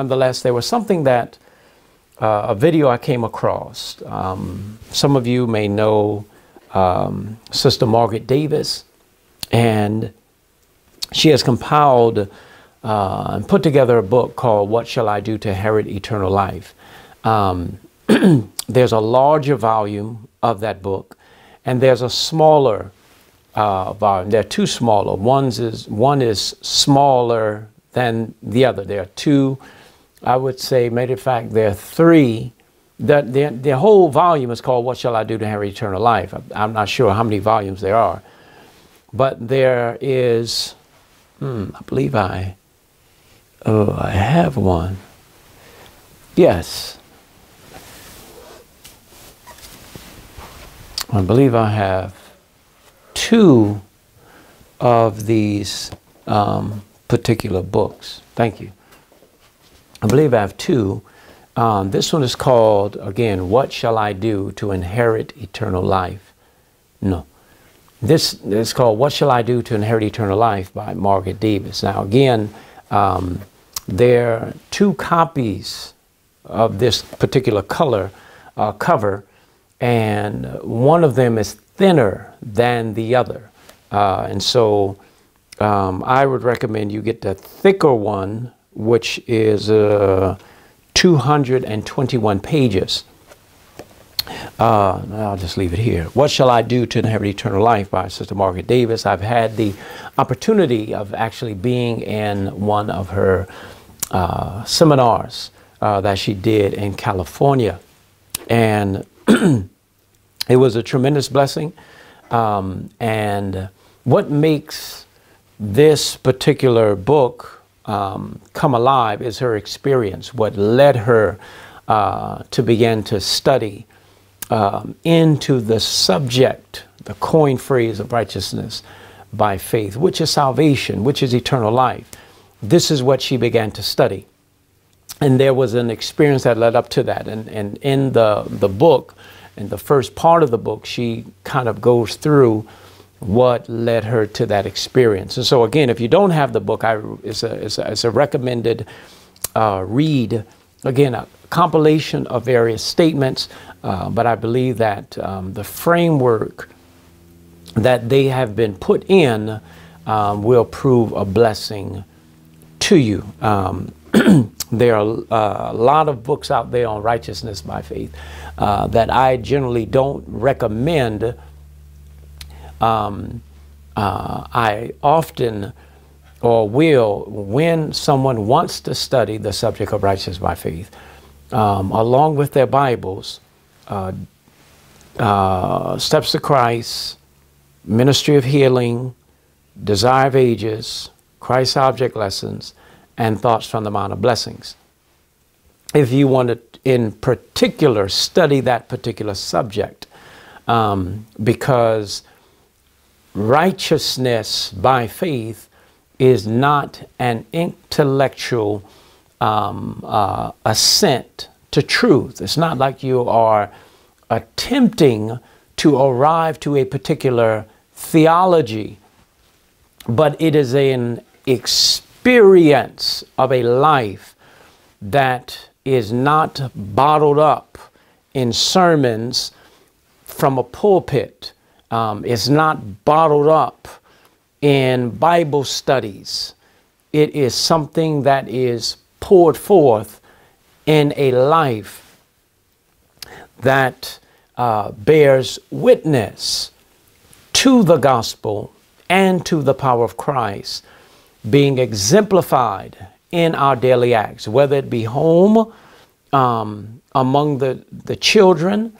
nonetheless, there was something that uh, a video I came across. Um, some of you may know um, Sister Margaret Davis, and she has compiled uh, and put together a book called What Shall I Do to Inherit Eternal Life? Um, there's a larger volume of that book, and there's a smaller uh, volume. There are two smaller. One's is, one is smaller than the other. There are two, I would say, matter of fact, there are three. The, the, the whole volume is called What Shall I Do to Have Eternal Life? I'm not sure how many volumes there are. But there is, hmm, I believe I, oh, I have one. Yes. I believe I have two of these um, particular books. Thank you. I believe I have two. Um, this one is called, again, What Shall I Do to Inherit Eternal Life? No. This is called What Shall I Do to Inherit Eternal Life by Margaret Davis. Now, again, um, there are two copies of this particular color uh, cover, and one of them is thinner than the other. Uh, and so um, I would recommend you get the thicker one, which is uh, 221 pages. Uh, I'll just leave it here. What Shall I Do to Inherit Eternal Life by Sister Margaret Davis. I've had the opportunity of actually being in one of her uh, seminars uh, that she did in California. And it was a tremendous blessing. Um, and what makes this particular book um, come alive is her experience, what led her uh, to begin to study um, into the subject, the coin phrase of righteousness by faith, which is salvation, which is eternal life. This is what she began to study. And there was an experience that led up to that. And, and in the, the book, in the first part of the book, she kind of goes through what led her to that experience. And so, again, if you don't have the book, I, it's, a, it's, a, it's a recommended uh, read. Again, a compilation of various statements, uh, but I believe that um, the framework that they have been put in um, will prove a blessing to you. Um, there are uh, a lot of books out there on righteousness by faith uh, that I generally don't recommend. Um, uh, I often or will, when someone wants to study the subject of righteousness by faith, um, along with their Bibles, uh, uh, Steps to Christ, Ministry of Healing, Desire of Ages, Christ Object Lessons, and Thoughts from the Mount of Blessings. If you want to, in particular, study that particular subject, um, because righteousness by faith is not an intellectual um, uh, assent to truth. It's not like you are attempting to arrive to a particular theology, but it is an experience experience of a life that is not bottled up in sermons from a pulpit, um, is not bottled up in Bible studies. It is something that is poured forth in a life that uh, bears witness to the gospel and to the power of Christ being exemplified in our daily acts, whether it be home, um, among the, the children,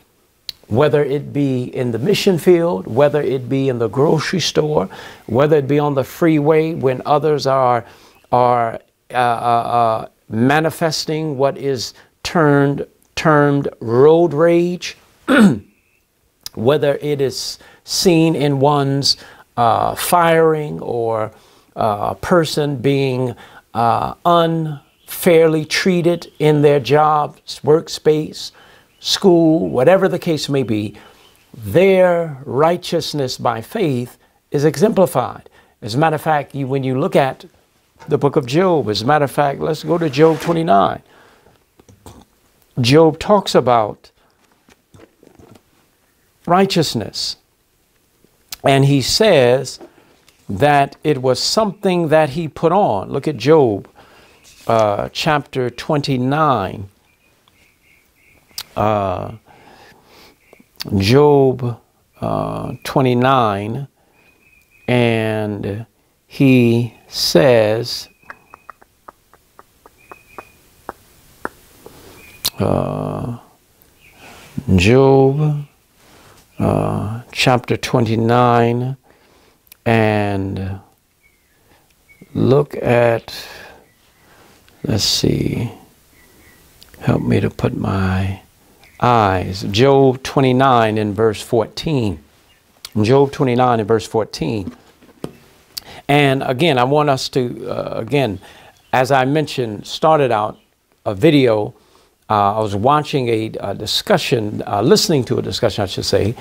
whether it be in the mission field, whether it be in the grocery store, whether it be on the freeway when others are, are uh, uh, uh, manifesting what is turned, termed road rage, whether it is seen in one's uh, firing or uh, a person being uh, unfairly treated in their job, workspace, school, whatever the case may be, their righteousness by faith is exemplified. As a matter of fact, you, when you look at the book of Job. As a matter of fact, let's go to Job 29. Job talks about righteousness. And he says that it was something that he put on. Look at Job uh, chapter 29. Uh, Job uh, 29, and he says, uh, Job uh, chapter 29 and look at, let's see, help me to put my eyes. Job 29 in verse 14. Job 29 in verse 14. And again, I want us to, uh, again, as I mentioned, started out a video uh, I was watching a, a discussion, uh, listening to a discussion, I should say,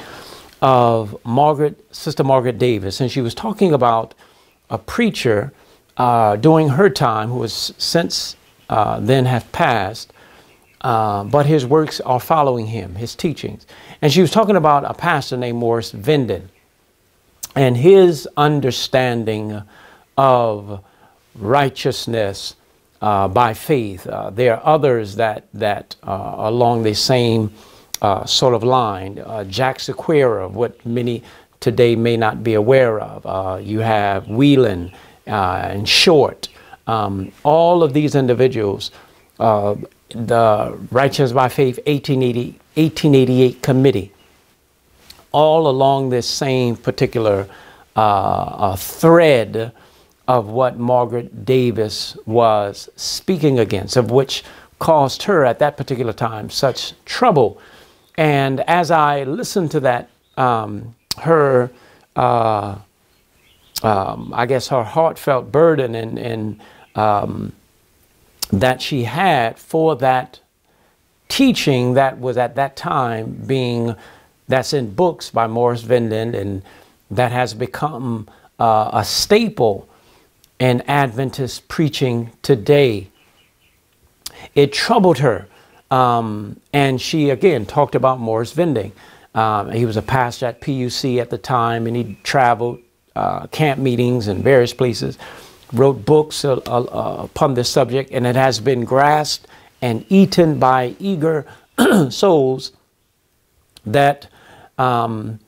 of Margaret, Sister Margaret Davis, and she was talking about a preacher uh, during her time who has since uh, then have passed, uh, but his works are following him, his teachings. And she was talking about a pastor named Morris Venden and his understanding of righteousness uh, by faith. Uh, there are others that that uh, along the same uh, sort of line. Jack Sequeira, what many today may not be aware of. You have Wieland and Short. Um, all of these individuals, the Righteous by Faith 1880, 1888 committee, all along this same particular thread of what Margaret Davis was speaking against, of which caused her at that particular time such trouble. And as I listened to that, um, her, uh, um, I guess, her heartfelt burden and, and um, that she had for that teaching that was at that time being, that's in books by Morris Venden, and that has become uh, a staple in Adventist preaching today. It troubled her. Um, and she again talked about Morris Venden. Um, he was a pastor at PUC at the time, and he traveled uh, camp meetings in various places, wrote books uh, uh, upon this subject, and it has been grasped and eaten by eager souls that um,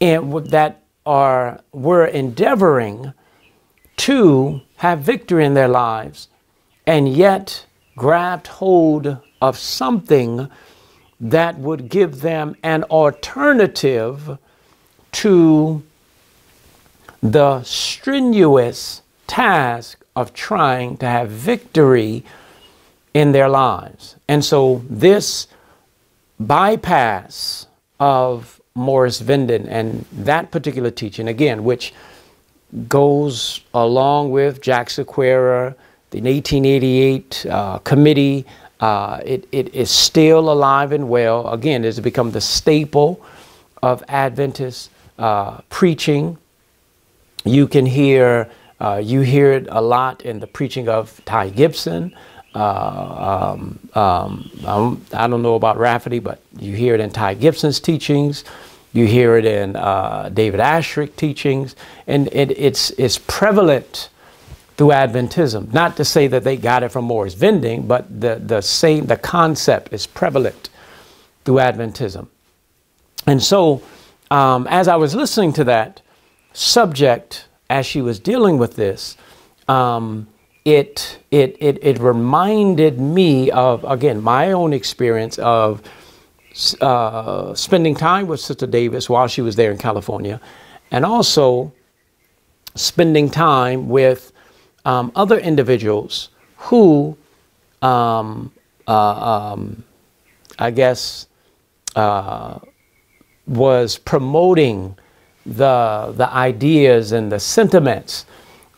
that are were endeavoring to have victory in their lives and yet grabbed hold of something that would give them an alternative to the strenuous task of trying to have victory in their lives. And so this bypass of Morris Venden and that particular teaching, again, which goes along with Jack Sequeira, the 1888 uh, committee. Uh, it, it is still alive and well. Again, it has become the staple of Adventist uh, preaching. You can hear, uh, you hear it a lot in the preaching of Ty Gibson. Uh, um, um, I don't know about Rafferty, but you hear it in Ty Gibson's teachings. You hear it in uh, David Asscherick teachings, and it, it's, it's prevalent through Adventism. Not to say that they got it from Morris Venden, but the, the same the concept is prevalent through Adventism. And so, um, as I was listening to that subject, as she was dealing with this, um, it, it, it, it reminded me of, again, my own experience of uh, spending time with Sister Davis while she was there in California, and also spending time with um, other individuals who, um, uh, um, I guess, uh, was promoting the the ideas and the sentiments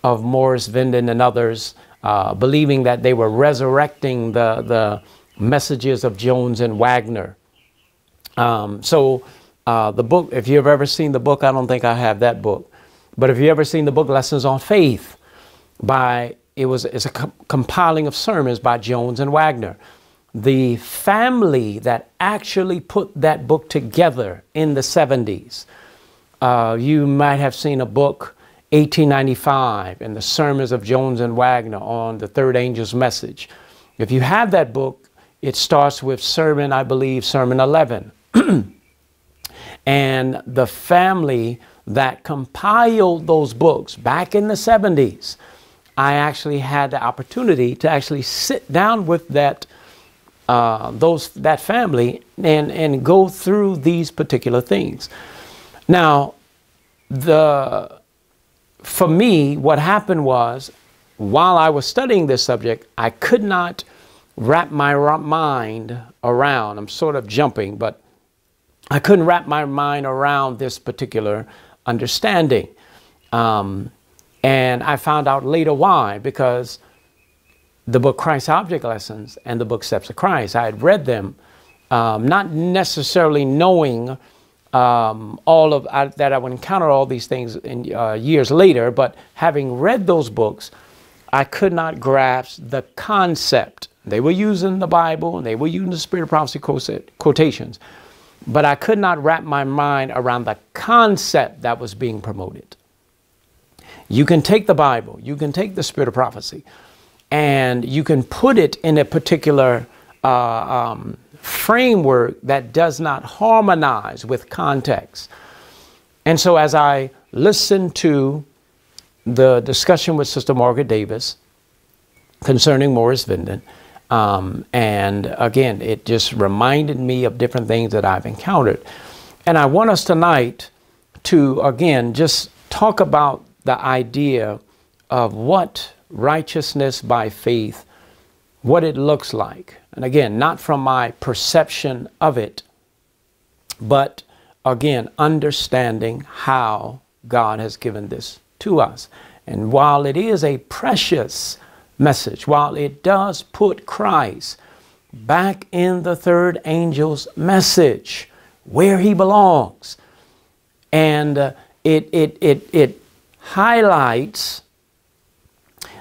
of Morris Venden and others, uh, believing that they were resurrecting the the messages of Jones and Waggoner. um, so uh, the book, if you've ever seen the book, I don't think I have that book, but if you've ever seen the book Lessons on Faith by it was it's a com- compiling of sermons by Jones and Waggoner. The family that actually put that book together in the 70s, uh, you might have seen a book, 1895, and the sermons of Jones and Waggoner on the third angel's message. If you have that book, it starts with sermon, I believe, sermon 11. and the family that compiled those books back in the 70s, I actually had the opportunity to actually sit down with that uh, those that family and and go through these particular things. Now, the for me, what happened was while I was studying this subject, I could not wrap my mind around. I'm sort of jumping, but I couldn't wrap my mind around this particular understanding. Um, and I found out later why, because the book Christ Object Lessons and the book Steps of Christ, I had read them, um, not necessarily knowing um, all of uh, that I would encounter all these things in uh, years later, but having read those books, I could not grasp the concept. They were using the Bible and they were using the Spirit of Prophecy quotations, but I could not wrap my mind around the concept that was being promoted. You can take the Bible, you can take the Spirit of Prophecy, and you can put it in a particular uh, um, framework that does not harmonize with context. And so, as I listened to the discussion with Sister Margaret Davis concerning Morris Venden, um, and again, it just reminded me of different things that I've encountered. And I want us tonight to, again, just talk about the idea of what righteousness by faith, what it looks like. And again, not from my perception of it, but again, understanding how God has given this to us. And while it is a precious message, while it does put Christ back in the third angel's message where he belongs, and uh, it, it, it, it highlights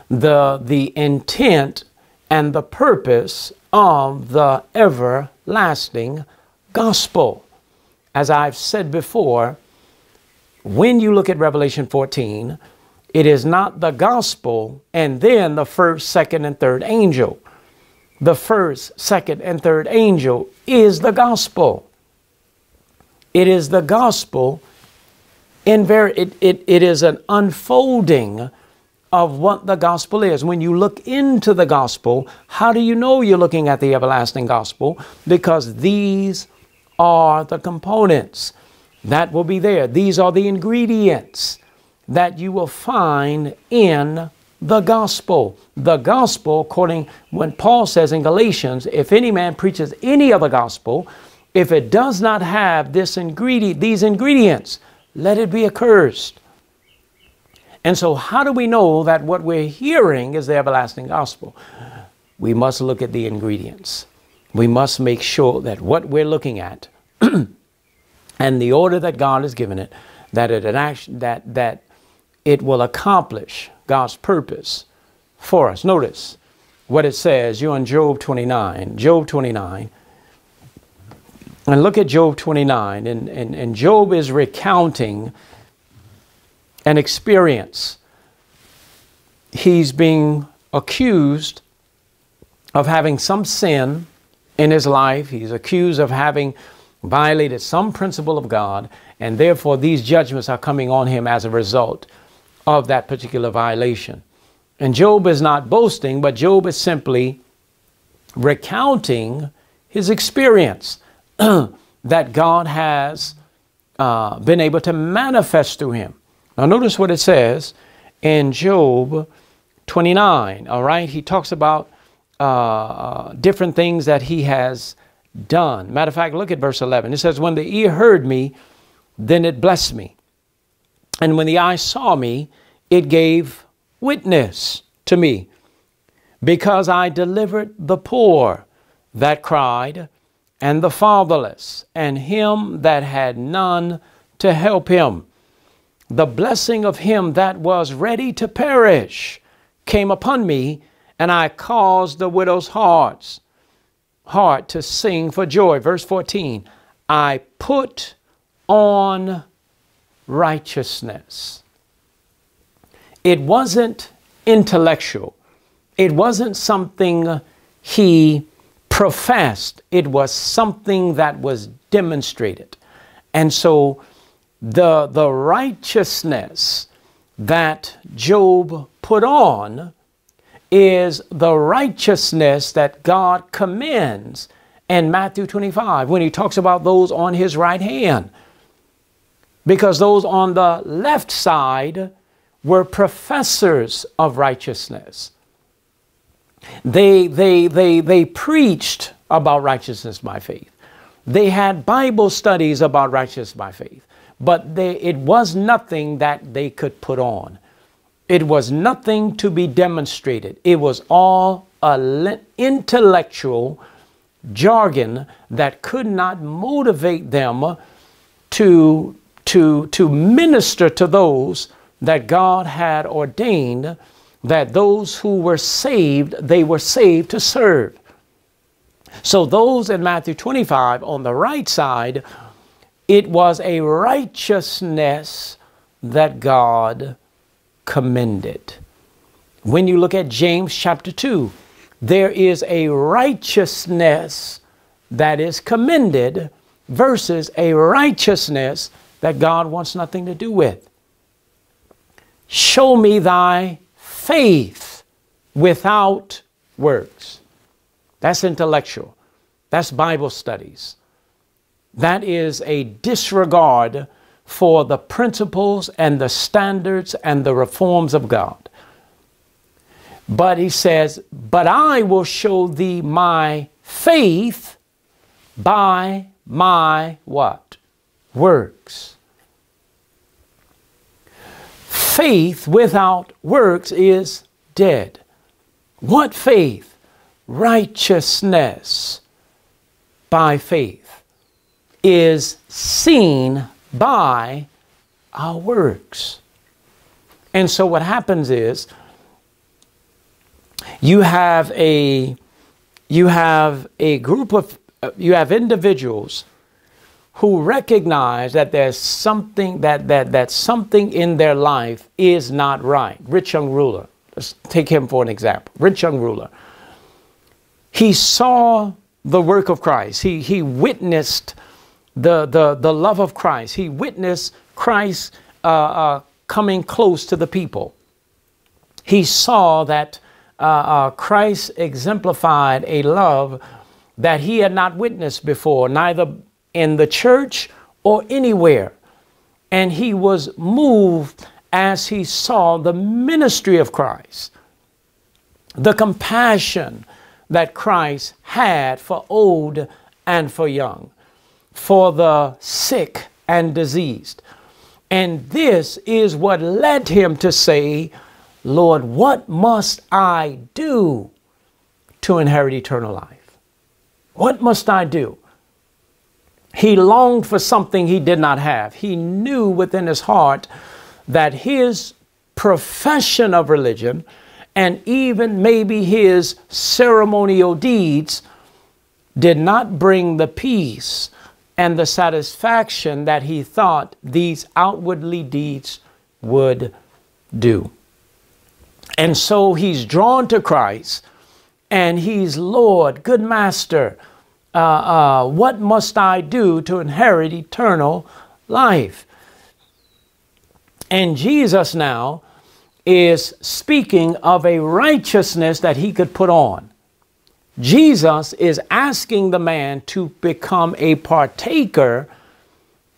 the, the intent and the purpose of the everlasting gospel. As I've said before, when you look at Revelation 14, it is not the gospel and then the first, second, and third angel. The first, second, and third angel is the gospel. It is the gospel in very it, it, it is an unfolding of what the gospel is. When you look into the gospel, how do you know you're looking at the everlasting gospel? Because these are the components that will be there. These are the ingredients that you will find in the gospel. The gospel, according when Paul says in Galatians, if any man preaches any other gospel, if it does not have this ingredient, these ingredients, let it be accursed. And so, how do we know that what we're hearing is the everlasting gospel? We must look at the ingredients. We must make sure that what we're looking at and the order that God has given it, that it action, that that it will accomplish God's purpose for us. Notice what it says. You're in Job 29. Job 29. And look at Job 29. And, and, and Job is recounting an experience. He's being accused of having some sin in his life. He's accused of having violated some principle of God, and therefore these judgments are coming on him as a result of that particular violation. And Job is not boasting, but Job is simply recounting his experience that God has uh, been able to manifest through him. Now, notice what it says in Job 29. All right, he talks about uh, uh, different things that he has done. Matter of fact, look at verse 11. It says, When the ear heard me, then it blessed me. And when the eye saw me, it gave witness to me. Because I delivered the poor that cried, and the fatherless, and him that had none to help him the blessing of him that was ready to perish came upon me, and I caused the widow's hearts heart to sing for joy. Verse 14, I put on righteousness. It wasn't intellectual. It wasn't something he professed. It was something that was demonstrated. And so the, the righteousness that Job put on is the righteousness that God commends in Matthew 25 when he talks about those on his right hand. Because those on the left side were professors of righteousness. They, they, they, they preached about righteousness by faith. They had Bible studies about righteousness by faith, but they, it was nothing that they could put on. It was nothing to be demonstrated. It was all a intellectual jargon that could not motivate them to, to, to minister to those that God had ordained that those who were saved, they were saved to serve. So those in Matthew 25 on the right side, it was a righteousness that God commended. When you look at James chapter 2, there is a righteousness that is commended versus a righteousness that God wants nothing to do with. Show me thy faith without works. That's intellectual. That's Bible studies. That is a disregard for the principles and the standards and the reforms of God. But he says, But I will show thee my faith by my what? Works. Faith without works is dead. What faith? Righteousness by faith is seen by our works. And so what happens is you have a you have a group of uh, you have individuals who recognize that there's something that, that, that something in their life is not right. Rich young ruler. Let's take him for an example. Rich young ruler. He saw the work of Christ. He, he witnessed the, the, the love of Christ. He witnessed Christ uh, uh, coming close to the people. He saw that uh, uh Christ exemplified a love that he had not witnessed before, neither in the church or anywhere. And he was moved as he saw the ministry of Christ, the compassion that Christ had for old and for young, for the sick and diseased. And this is what led him to say, Lord, what must I do to inherit eternal life? What must I do? He longed for something he did not have. He knew within his heart that his profession of religion and even maybe his ceremonial deeds did not bring the peace and the satisfaction that he thought these outwardly deeds would do. And so he's drawn to Christ and he's Lord, good master, uh, uh, what must I do to inherit eternal life? And Jesus now is speaking of a righteousness that he could put on. Jesus is asking the man to become a partaker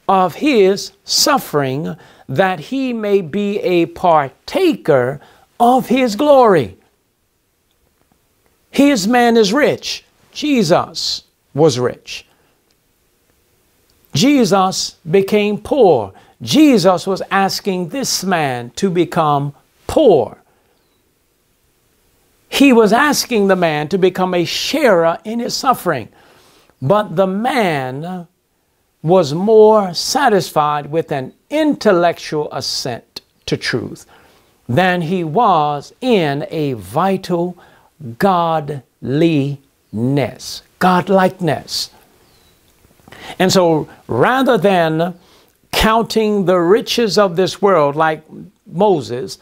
of his suffering that he may be a partaker of his glory. His man is rich, Jesus was rich. Jesus became poor. Jesus was asking this man to become poor. He was asking the man to become a sharer in his suffering. But the man was more satisfied with an intellectual assent to truth than he was in a vital godliness, godlikeness. And so rather than counting the riches of this world like Moses,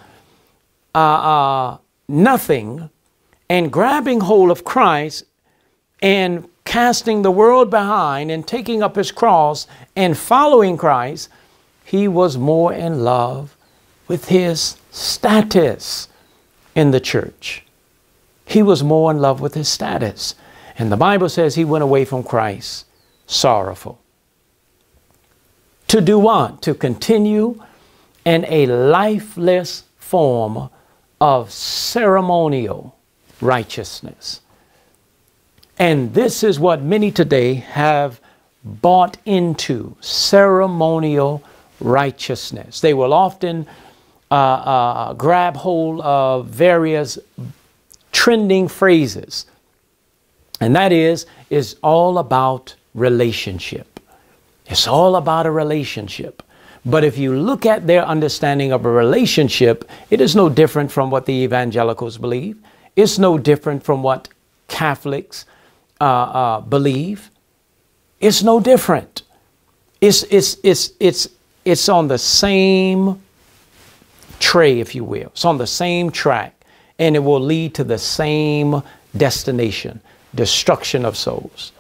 uh, uh, nothing, and grabbing hold of Christ and casting the world behind and taking up his cross and following Christ, he was more in love with his status in the church. He was more in love with his status. And the Bible says he went away from Christ sorrowful. To do what? To continue in a lifeless form of ceremonial righteousness. And this is what many today have bought into ceremonial righteousness. They will often uh, uh, grab hold of various trending phrases, and that is, is all about relationship. It's all about a relationship. But if you look at their understanding of a relationship, it is no different from what the evangelicals believe. It's no different from what Catholics uh, uh, believe. It's no different. It's, it's, it's, it's, it's on the same tray, if you will. It's on the same track, and it will lead to the same destination destruction of souls.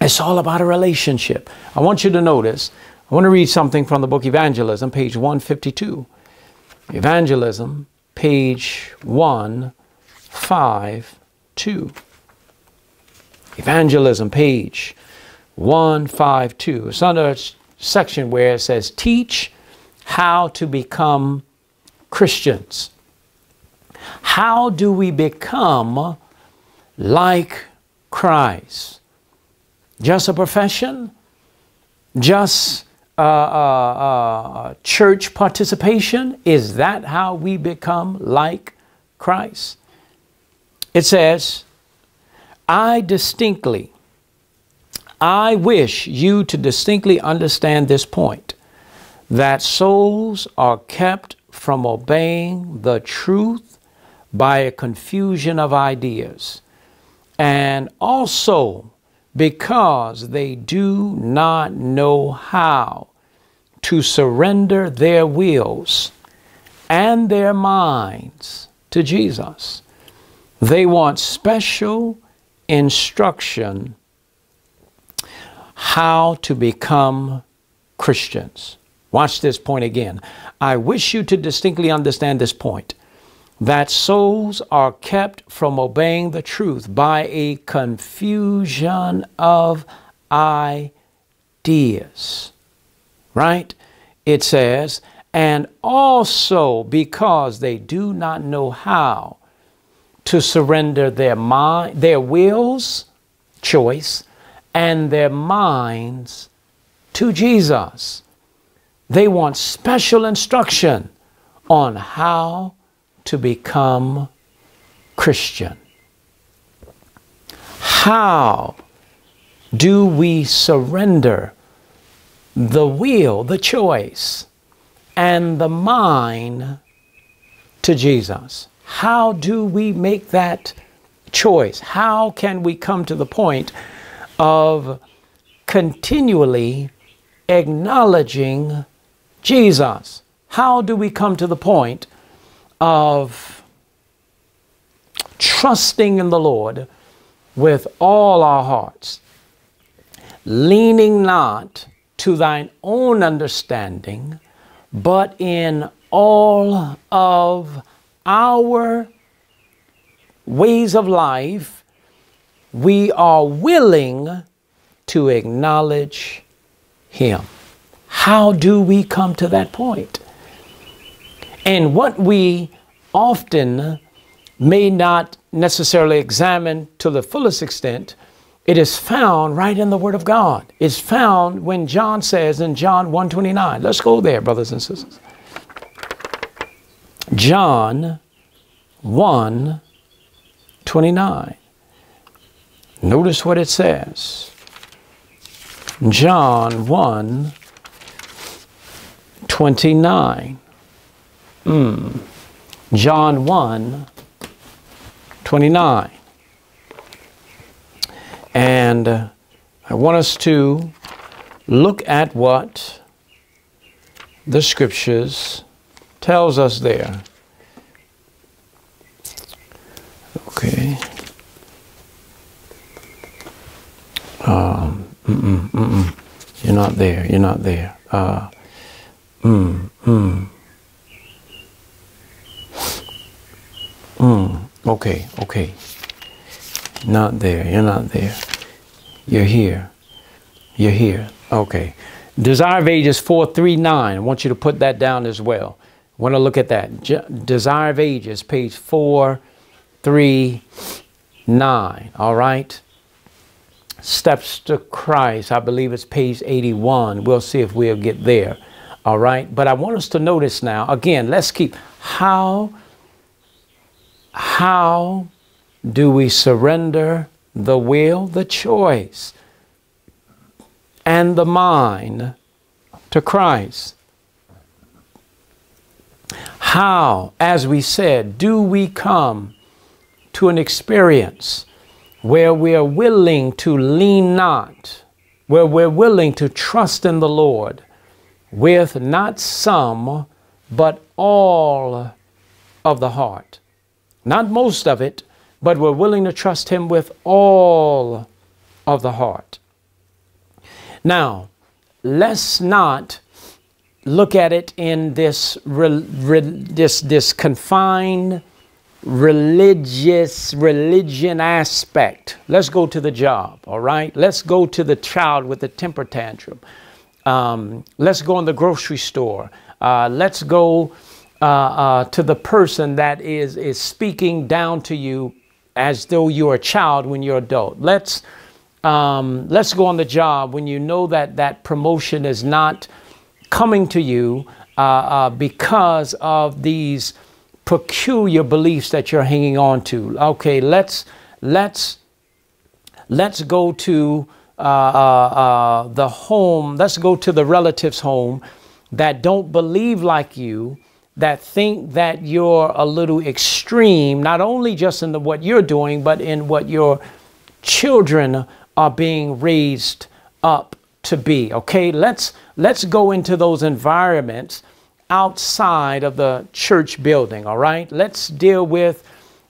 It's all about a relationship. I want you to notice, I want to read something from the book Evangelism, page 152. Evangelism, page 152. Evangelism, page 152. It's under a section where it says, Teach how to become Christians. How do we become like Christ? Just a profession? Just uh, uh, uh, church participation? Is that how we become like Christ? It says, I distinctly, I wish you to distinctly understand this point that souls are kept from obeying the truth by a confusion of ideas, and also because they do not know how to surrender their wills and their minds to Jesus. They want special instruction how to become Christians. Watch this point again. I wish you to distinctly understand this point that souls are kept from obeying the truth by a confusion of ideas. Right? It says, and also because they do not know how to surrender their mind, their wills, choice, and their minds to Jesus. They want special instruction on how to become Christian. How do we surrender the will, the choice, and the mind to Jesus? How do we make that choice? How can we come to the point of continually acknowledging Jesus. How do we come to the point of trusting in the Lord with all our hearts, leaning not to thine own understanding, but in all of our ways of life, we are willing to acknowledge Him. How do we come to that point? And what we often may not necessarily examine to the fullest extent, it is found right in the Word of God. It's found when John says in John 129. Let's go there, brothers and sisters. John 1 29. Notice what it says. John 1 29. mm, John 1 29. And uh, I want us to look at what the scriptures tells us there. Okay. Um, mm-mm, mm-mm. You're not there. You're not there. Uh, mm, mm. Mm, okay, okay. Not there. You're not there. You're here. You're here. Okay. Desire of Ages 439. I want you to put that down as well. I want to look at that. Desire of Ages, page 439. All right. Steps to Christ. I believe it's page 81. We'll see if we'll get there. All right. But I want us to notice now, again, let's keep how how do we surrender the will, the choice, and the mind to Christ? How, as we said, do we come to an experience where we are willing to lean not, where we're willing to trust in the Lord with not some, but all of the heart? Not most of it, but we're willing to trust Him with all of the heart. Now, let's not look at it in this, this, this confined religious religion aspect. Let's go to the job, all right? Let's go to the child with the temper tantrum. Um, let's go in the grocery store. Uh, let's go uh, uh, to the person that is, is speaking down to you as though you're a child when you're adult. Let's, um, let's go on the job when you know that that promotion is not coming to you uh, uh, because of these peculiar beliefs that you're hanging on to. Okay, let's, let's, let's go to uh, uh, the home, let's go to the relative's home that don't believe like you that think that you're a little extreme, not only just in the, what you're doing, but in what your children are being raised up to be. Okay, let's let's go into those environments outside of the church building. All right, let's deal with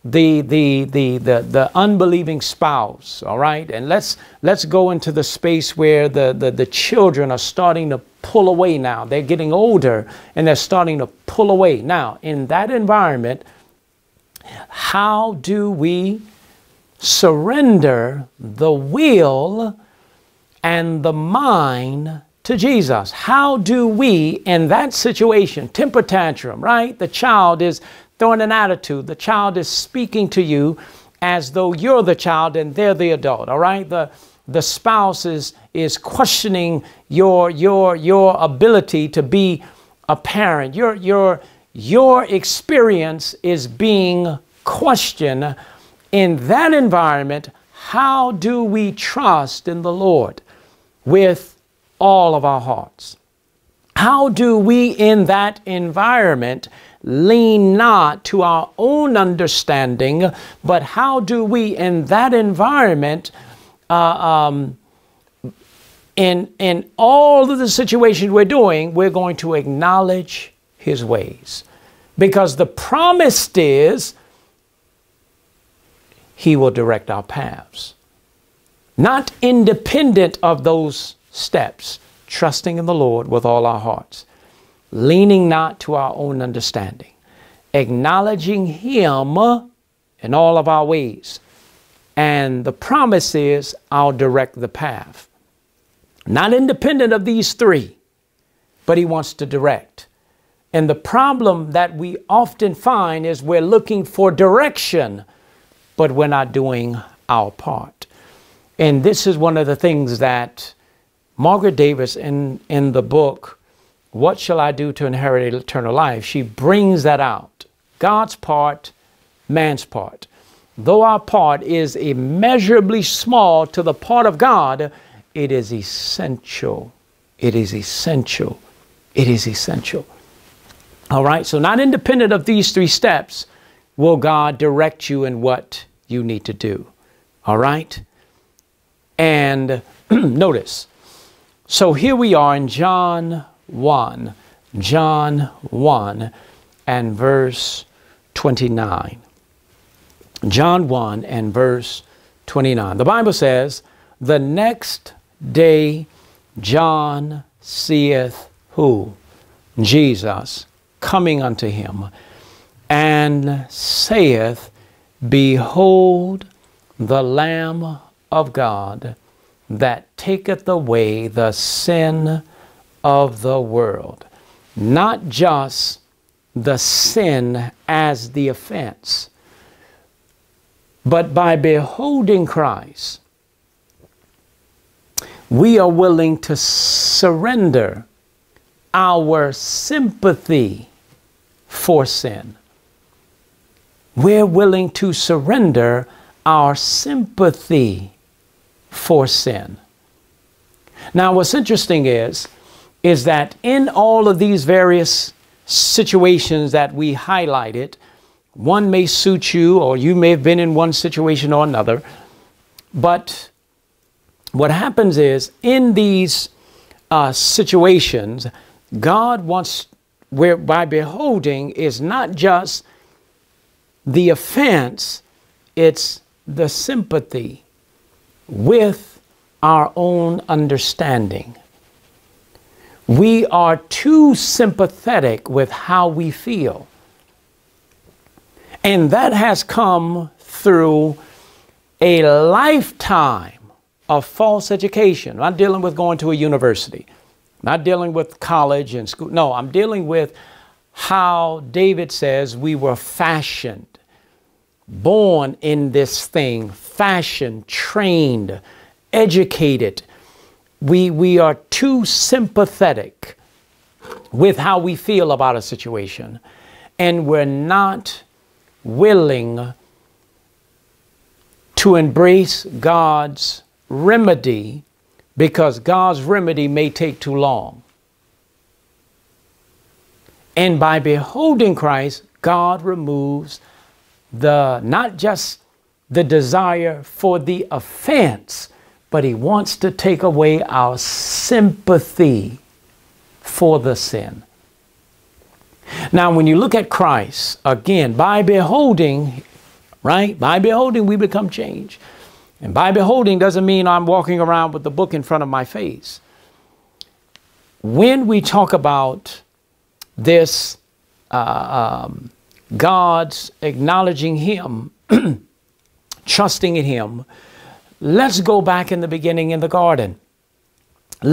the the the the, the unbelieving spouse. All right, and let's let's go into the space where the, the the children are starting to pull away now. They're getting older and they're starting to pull away. Now, in that environment, how do we surrender the will and the mind to Jesus? How do we, in that situation, temper tantrum, right? The child is throwing an attitude, the child is speaking to you as though you're the child and they're the adult, all right? The, the spouse is, is questioning your, your, your ability to be a parent. Your, your, your experience is being questioned. In that environment, how do we trust in the Lord with all of our hearts? How do we, in that environment, lean not to our own understanding, but how do we, in that environment, uh, um, in, in all of the situations we're doing, we're going to acknowledge his ways. Because the promise is he will direct our paths. Not independent of those steps, trusting in the Lord with all our hearts, leaning not to our own understanding, acknowledging him in all of our ways and the promise is, I'll direct the path. Not independent of these three, but He wants to direct. And the problem that we often find is we're looking for direction, but we're not doing our part. And this is one of the things that Margaret Davis, in, in the book, What Shall I Do to Inherit Eternal Life, she brings that out God's part, man's part. Though our part is immeasurably small to the part of God, it is essential. It is essential. It is essential. All right, so not independent of these three steps will God direct you in what you need to do. All right? And notice, so here we are in John 1, John 1 and verse 29. John 1 and verse 29. The Bible says, The next day John seeth who? Jesus coming unto him, and saith, Behold the Lamb of God that taketh away the sin of the world. Not just the sin as the offense, but by beholding Christ, we are willing to surrender our sympathy for sin. We're willing to surrender our sympathy for sin. Now, what's interesting is, is that in all of these various situations that we highlighted, one may suit you, or you may have been in one situation or another, but what happens is in these uh, situations, God wants, where by beholding is not just the offense, it's the sympathy with our own understanding. We are too sympathetic with how we feel. And that has come through a lifetime of false education. I'm not dealing with going to a university, I'm not dealing with college and school. No, I'm dealing with how David says we were fashioned, born in this thing, fashioned, trained, educated. We, we are too sympathetic with how we feel about a situation, and we're not willing to embrace God's remedy because God's remedy may take too long. And by beholding Christ, God removes the not just the desire for the offense, but he wants to take away our sympathy for the sin. Now, when you look at Christ, again, by beholding, right? By beholding, we become changed. And by beholding doesn't mean I'm walking around with the book in front of my face. When we talk about this, uh, um, God's acknowledging Him, trusting in Him, let's go back in the beginning in the garden.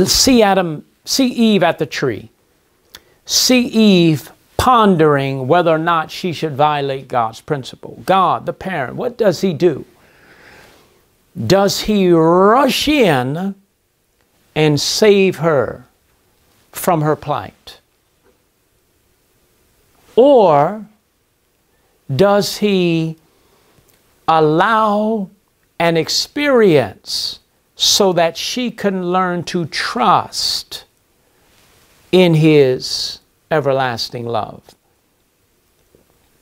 See Adam, see Eve at the tree. See Eve pondering whether or not she should violate God's principle. God, the parent, what does he do? Does he rush in and save her from her plight? Or does he allow an experience so that she can learn to trust in his everlasting love?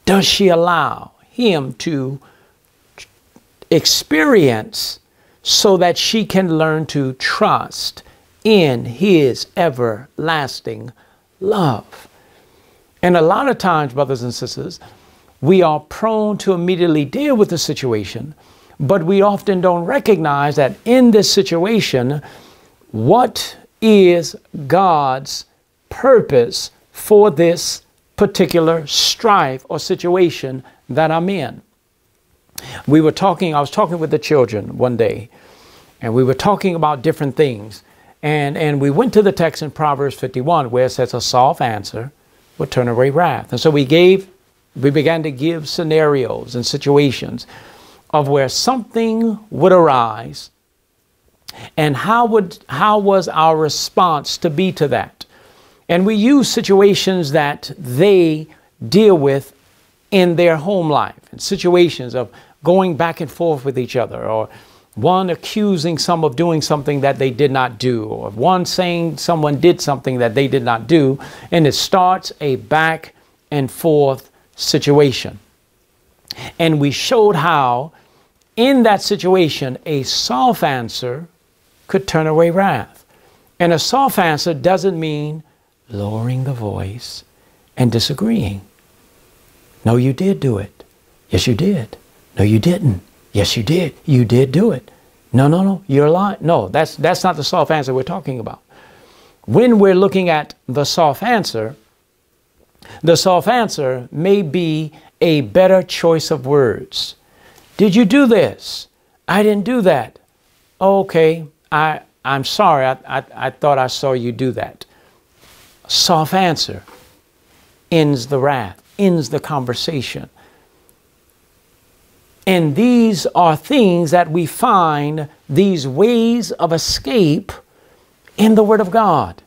Does she allow him to experience so that she can learn to trust in his everlasting love? And a lot of times, brothers and sisters, we are prone to immediately deal with the situation, but we often don't recognize that in this situation, what is God's purpose for this particular strife or situation that I'm in. We were talking, I was talking with the children one day, and we were talking about different things. And, and we went to the text in Proverbs 51 where it says, A soft answer will turn away wrath. And so we gave, we began to give scenarios and situations of where something would arise and how would how was our response to be to that and we use situations that they deal with in their home life, and situations of going back and forth with each other, or one accusing some of doing something that they did not do, or one saying someone did something that they did not do, and it starts a back and forth situation. And we showed how, in that situation, a soft answer could turn away wrath. And a soft answer doesn't mean lowering the voice and disagreeing. No, you did do it. Yes, you did. No, you didn't. Yes, you did. You did do it. No, no, no. You're lying. No, that's that's not the soft answer we're talking about. When we're looking at the soft answer, the soft answer may be a better choice of words. Did you do this? I didn't do that. Okay, I, I'm sorry. I, I, I thought I saw you do that. Soft answer ends the wrath, ends the conversation. And these are things that we find, these ways of escape in the Word of God.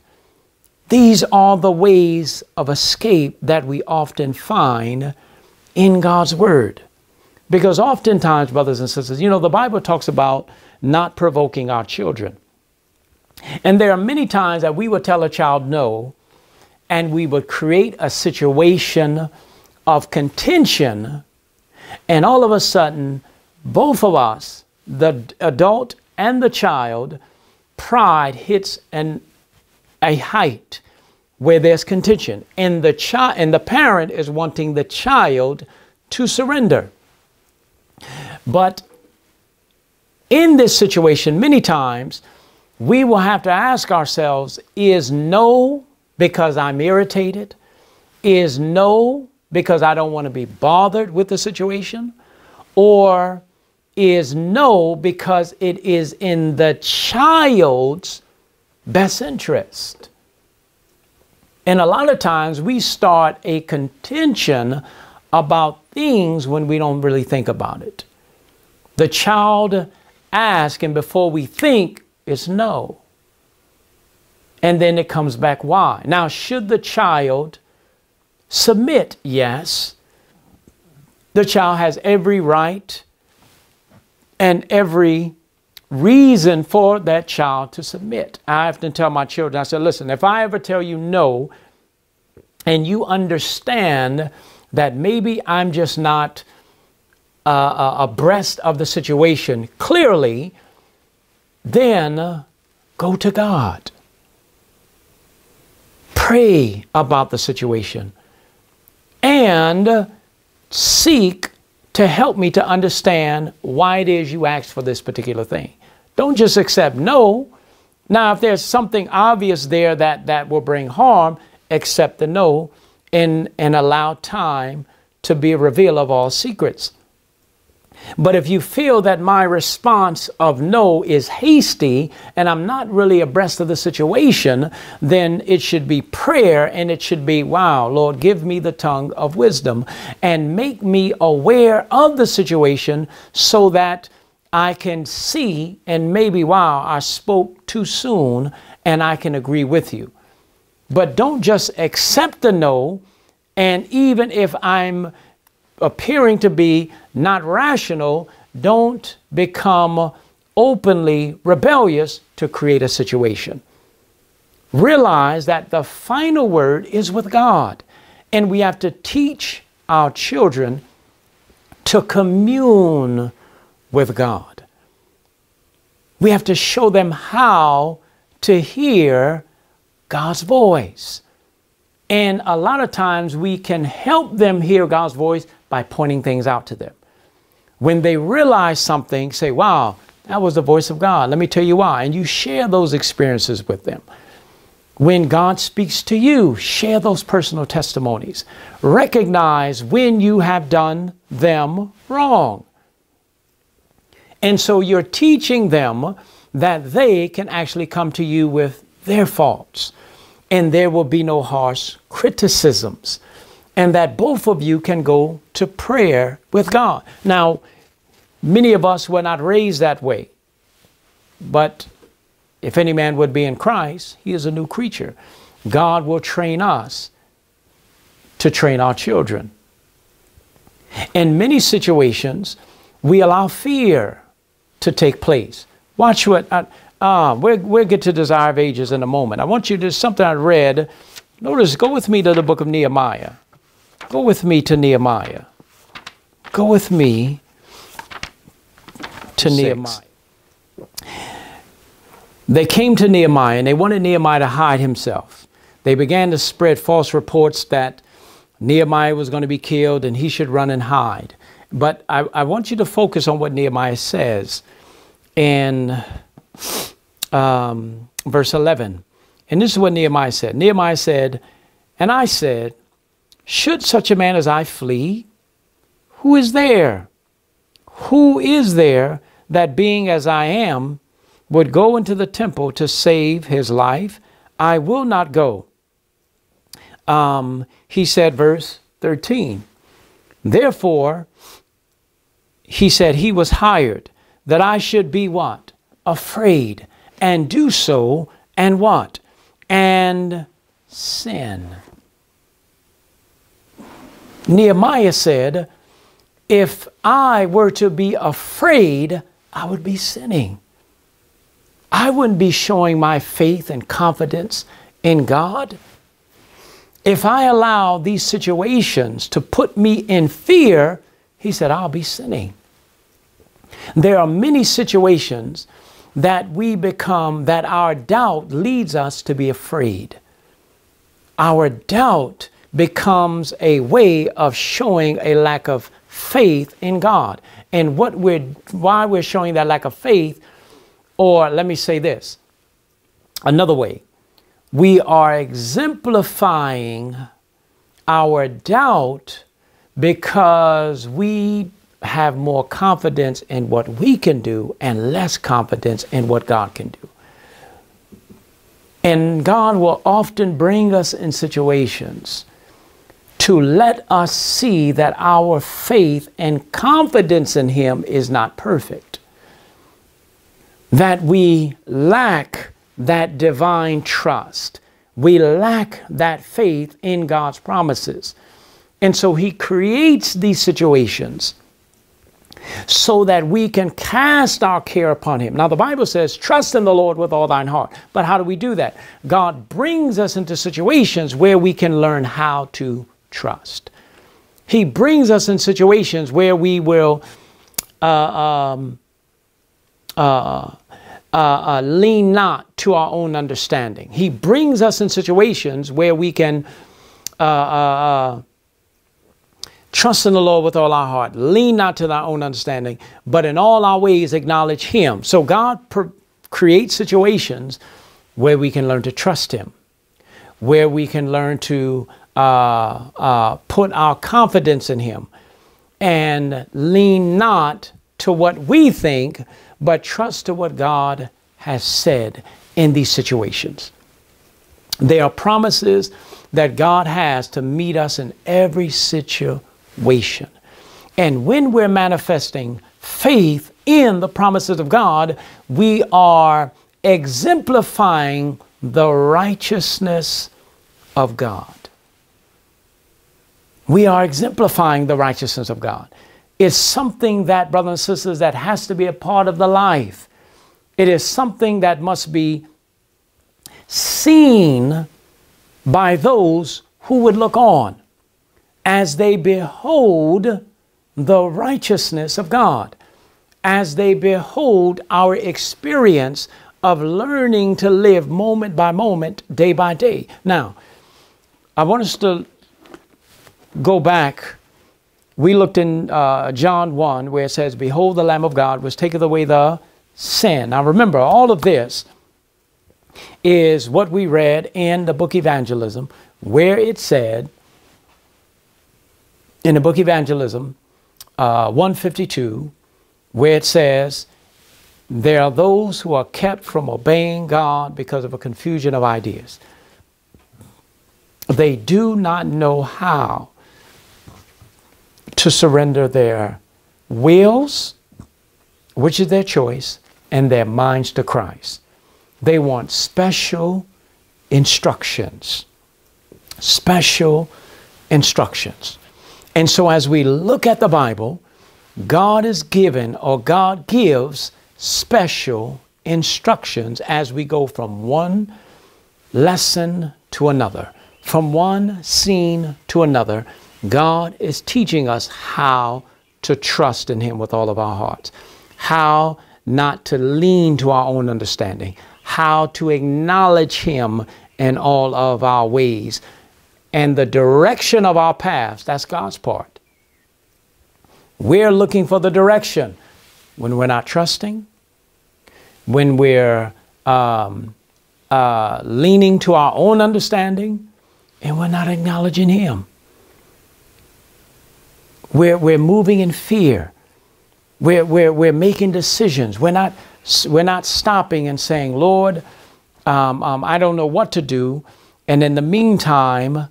These are the ways of escape that we often find in God's Word. Because oftentimes, brothers and sisters, you know, the Bible talks about not provoking our children. And there are many times that we would tell a child no, and we would create a situation of contention, and all of a sudden, both of us, the adult and the child, pride hits an a height where there's contention. And the child and the parent is wanting the child to surrender. But in this situation many times we will have to ask ourselves is no because i'm irritated? Is no because i don't want to be bothered with the situation? Or is no because it is in the child's best interest. And a lot of times we start a contention about things when we don't really think about it. The child asks, and before we think, it's no. And then it comes back why. Now, should the child submit? Yes. The child has every right and every reason for that child to submit. I often tell my children, I said, listen, if I ever tell you no, and you understand that maybe I'm just not uh, uh abreast of the situation clearly, then go to God. Pray about the situation and seek to help me to understand why it is you asked for this particular thing. Don't just accept no. Now, if there's something obvious there that, that will bring harm, accept the no and, and allow time to be a reveal of all secrets. But if you feel that my response of no is hasty and I'm not really abreast of the situation, then it should be prayer and it should be, wow, Lord, give me the tongue of wisdom and make me aware of the situation so that I can see and maybe, wow, I spoke too soon and I can agree with you. But don't just accept the no. And even if I'm appearing to be not rational, don't become openly rebellious to create a situation. Realize that the final word is with God. And we have to teach our children to commune with God. We have to show them how to hear God's voice. And a lot of times we can help them hear God's voice by pointing things out to them. When they realize something, say, wow, that was the voice of God. Let me tell you why. And you share those experiences with them. When God speaks to you, share those personal testimonies. Recognize when you have done them wrong. And so you're teaching them that they can actually come to you with their faults and there will be no harsh criticisms and that both of you can go to prayer with God. Now, many of us were not raised that way, but if any man would be in Christ, he is a new creature. God will train us to train our children. In many situations, we allow fear to take place. Watch what, uh, uh, we'll, we'll get to Desire of Ages in a moment. I want you to, something I read. Notice, go with me to the book of Nehemiah. Go with me to Nehemiah. Go with me to Six. Nehemiah. They came to Nehemiah and they wanted Nehemiah to hide himself. They began to spread false reports that Nehemiah was going to be killed and he should run and hide. But I, I want you to focus on what Nehemiah says in um, verse 11. And this is what Nehemiah said Nehemiah said, And I said, Should such a man as I flee? Who is there? Who is there that being as I am would go into the temple to save his life? I will not go. Um, he said, verse 13, Therefore, he said, He was hired that I should be what? Afraid and do so and what? And sin. Nehemiah said, If I were to be afraid, I would be sinning. I wouldn't be showing my faith and confidence in God. If I allow these situations to put me in fear, he said, I'll be sinning. There are many situations that we become, that our doubt leads us to be afraid. Our doubt becomes a way of showing a lack of faith in God. And what we're, why we're showing that lack of faith, or let me say this another way, we are exemplifying our doubt because we have more confidence in what we can do and less confidence in what God can do. And God will often bring us in situations to let us see that our faith and confidence in Him is not perfect. That we lack that divine trust. We lack that faith in God's promises. And so He creates these situations so that we can cast our care upon him. Now, the Bible says, trust in the Lord with all thine heart. But how do we do that? God brings us into situations where we can learn how to trust. He brings us in situations where we will uh, um, uh, uh, uh lean not to our own understanding. He brings us in situations where we can uh, uh, Trust in the Lord with all our heart. Lean not to our own understanding, but in all our ways acknowledge Him. So God creates situations where we can learn to trust Him, where we can learn to uh, uh, put our confidence in Him and lean not to what we think, but trust to what God has said in these situations. There are promises that God has to meet us in every situation situation. And when we're manifesting faith in the promises of God, we are exemplifying the righteousness of God. We are exemplifying the righteousness of God. It's something that, brothers and sisters, that has to be a part of the life. It is something that must be seen by those who would look on as they behold the righteousness of God, as they behold our experience of learning to live moment by moment, day by day. Now, I want us to go back. We looked in uh, John 1 where it says, Behold, the Lamb of God was taketh away the sin. Now remember, all of this is what we read in the book Evangelism, where it said, in the book Evangelism, uh, 152, where it says, There are those who are kept from obeying God because of a confusion of ideas. They do not know how to surrender their wills, which is their choice, and their minds to Christ. They want special instructions. Special instructions. And so, as we look at the Bible, God is given or God gives special instructions as we go from one lesson to another, from one scene to another, God is teaching us how to trust in Him with all of our hearts, how not to lean to our own understanding, how to acknowledge Him in all of our ways. And the direction of our paths, that's God's part. We're looking for the direction when we're not trusting, when we're um, uh, leaning to our own understanding, and we're not acknowledging Him. We're, we're moving in fear. We're, we're, we're making decisions. We're not, we're not stopping and saying, Lord, um, um, I don't know what to do. And in the meantime,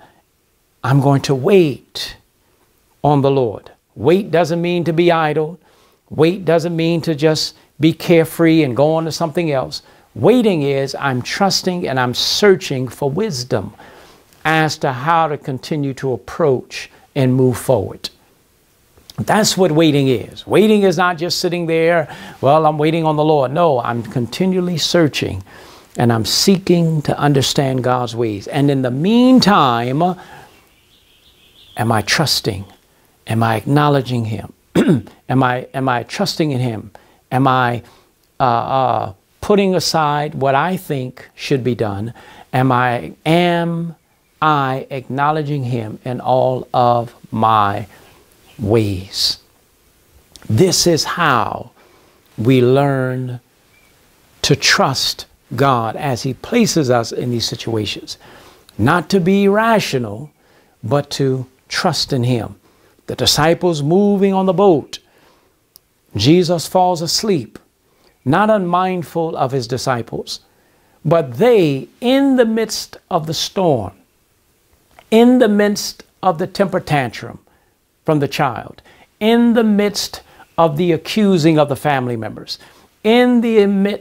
I'm going to wait on the Lord. Wait doesn't mean to be idle. Wait doesn't mean to just be carefree and go on to something else. Waiting is I'm trusting and I'm searching for wisdom as to how to continue to approach and move forward. That's what waiting is. Waiting is not just sitting there, well, I'm waiting on the Lord. No, I'm continually searching and I'm seeking to understand God's ways. And in the meantime, am I trusting? Am I acknowledging Him? am, I, am I trusting in Him? Am I uh, uh, putting aside what I think should be done? Am I, am I acknowledging Him in all of my ways. This is how we learn to trust God as He places us in these situations. Not to be rational, but to trust in Him. The disciples moving on the boat. Jesus falls asleep, not unmindful of His disciples, but they, in the midst of the storm, in the midst of the temper tantrum, from the child, in the midst of the accusing of the family members, in the,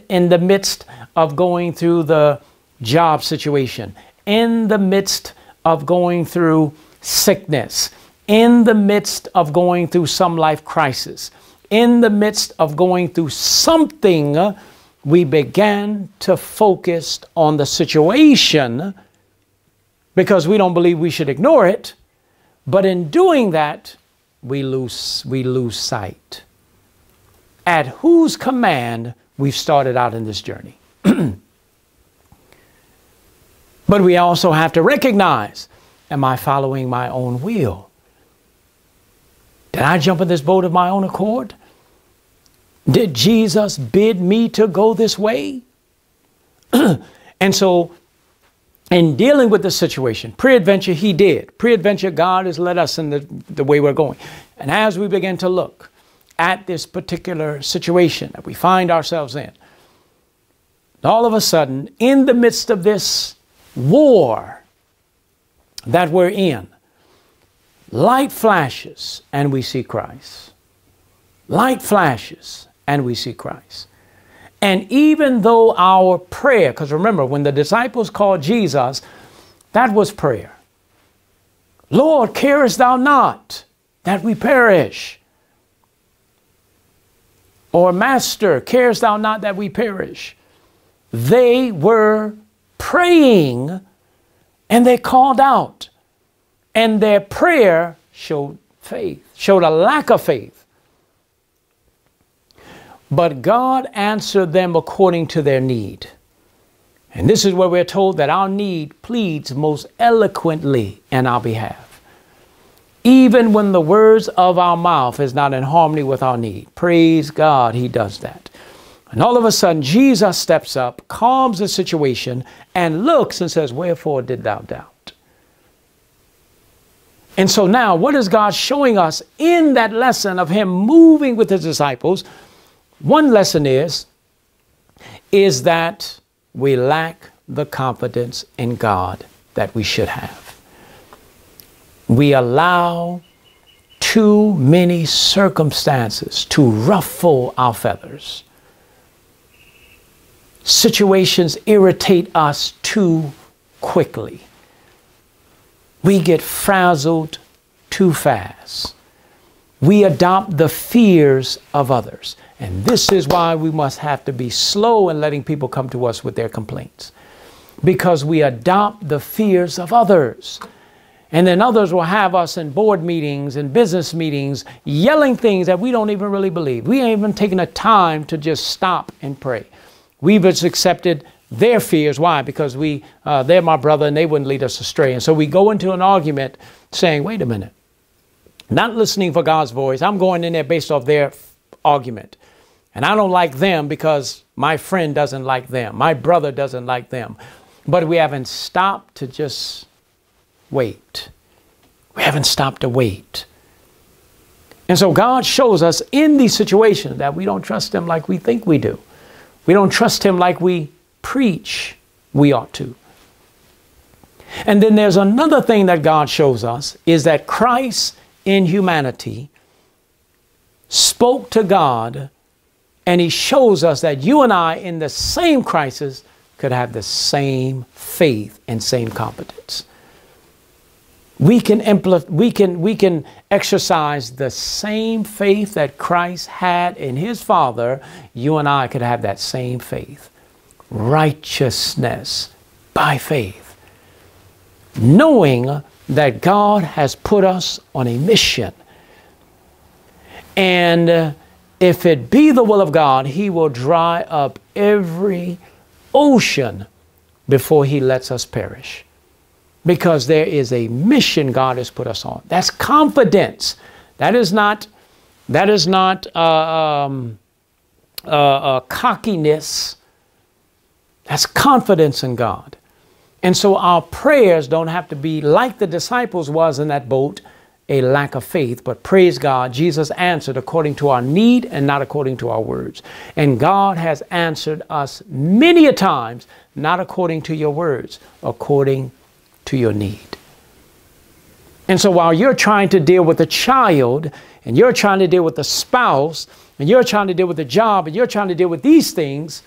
in the midst of going through the job situation, in the midst of going through sickness, in the midst of going through some life crisis, in the midst of going through something, we began to focus on the situation because we don't believe we should ignore it. But in doing that, we lose, we lose sight at whose command we've started out in this journey. but we also have to recognize am I following my own will? Did I jump in this boat of my own accord? Did Jesus bid me to go this way? and so in dealing with the situation. Pre-adventure, he did. Pre-adventure, God has led us in the, the way we're going. And as we begin to look at this particular situation that we find ourselves in, all of a sudden, in the midst of this war that we're in, light flashes and we see Christ. Light flashes and we see Christ. And even though our prayer, because remember, when the disciples called Jesus, that was prayer. Lord, carest thou not that we perish? Or, Master, carest thou not that we perish? They were praying and they called out. And their prayer showed faith, showed a lack of faith. But God answered them according to their need. And this is where we're told that our need pleads most eloquently in our behalf. Even when the words of our mouth is not in harmony with our need. Praise God, He does that. And all of a sudden, Jesus steps up, calms the situation, and looks and says, Wherefore did thou doubt? And so now, what is God showing us in that lesson of Him moving with His disciples? One lesson is, is that we lack the confidence in God that we should have. We allow too many circumstances to ruffle our feathers. Situations irritate us too quickly. We get frazzled too fast. We adopt the fears of others. And this is why we must have to be slow in letting people come to us with their complaints. Because we adopt the fears of others. And then others will have us in board meetings and business meetings yelling things that we don't even really believe. We ain't even taking the time to just stop and pray. We've just accepted their fears. Why? Because we, uh, they're my brother and they wouldn't lead us astray. And so we go into an argument saying, wait a minute, not listening for God's voice. I'm going in there based off their argument. And I don't like them because my friend doesn't like them. My brother doesn't like them. But we haven't stopped to just wait. We haven't stopped to wait. And so God shows us in these situations that we don't trust Him like we think we do. We don't trust Him like we preach we ought to. And then there's another thing that God shows us is that Christ in humanity spoke to God and he shows us that you and I in the same crisis could have the same faith and same competence we can, impl- we, can, we can exercise the same faith that Christ had in his Father. You and I could have that same faith. Righteousness by faith. Knowing that God has put us on a mission. And uh, if it be the will of God, He will dry up every ocean before He lets us perish because there is a mission God has put us on. That's confidence. That is not, that is not uh, um, uh, uh, cockiness. That's confidence in God. And so our prayers don't have to be like the disciples was in that boat, a lack of faith, but praise God, Jesus answered according to our need and not according to our words. And God has answered us many a times, not according to your words, according to your need. And so while you're trying to deal with a child, and you're trying to deal with a spouse, and you're trying to deal with a job, and you're trying to deal with these things,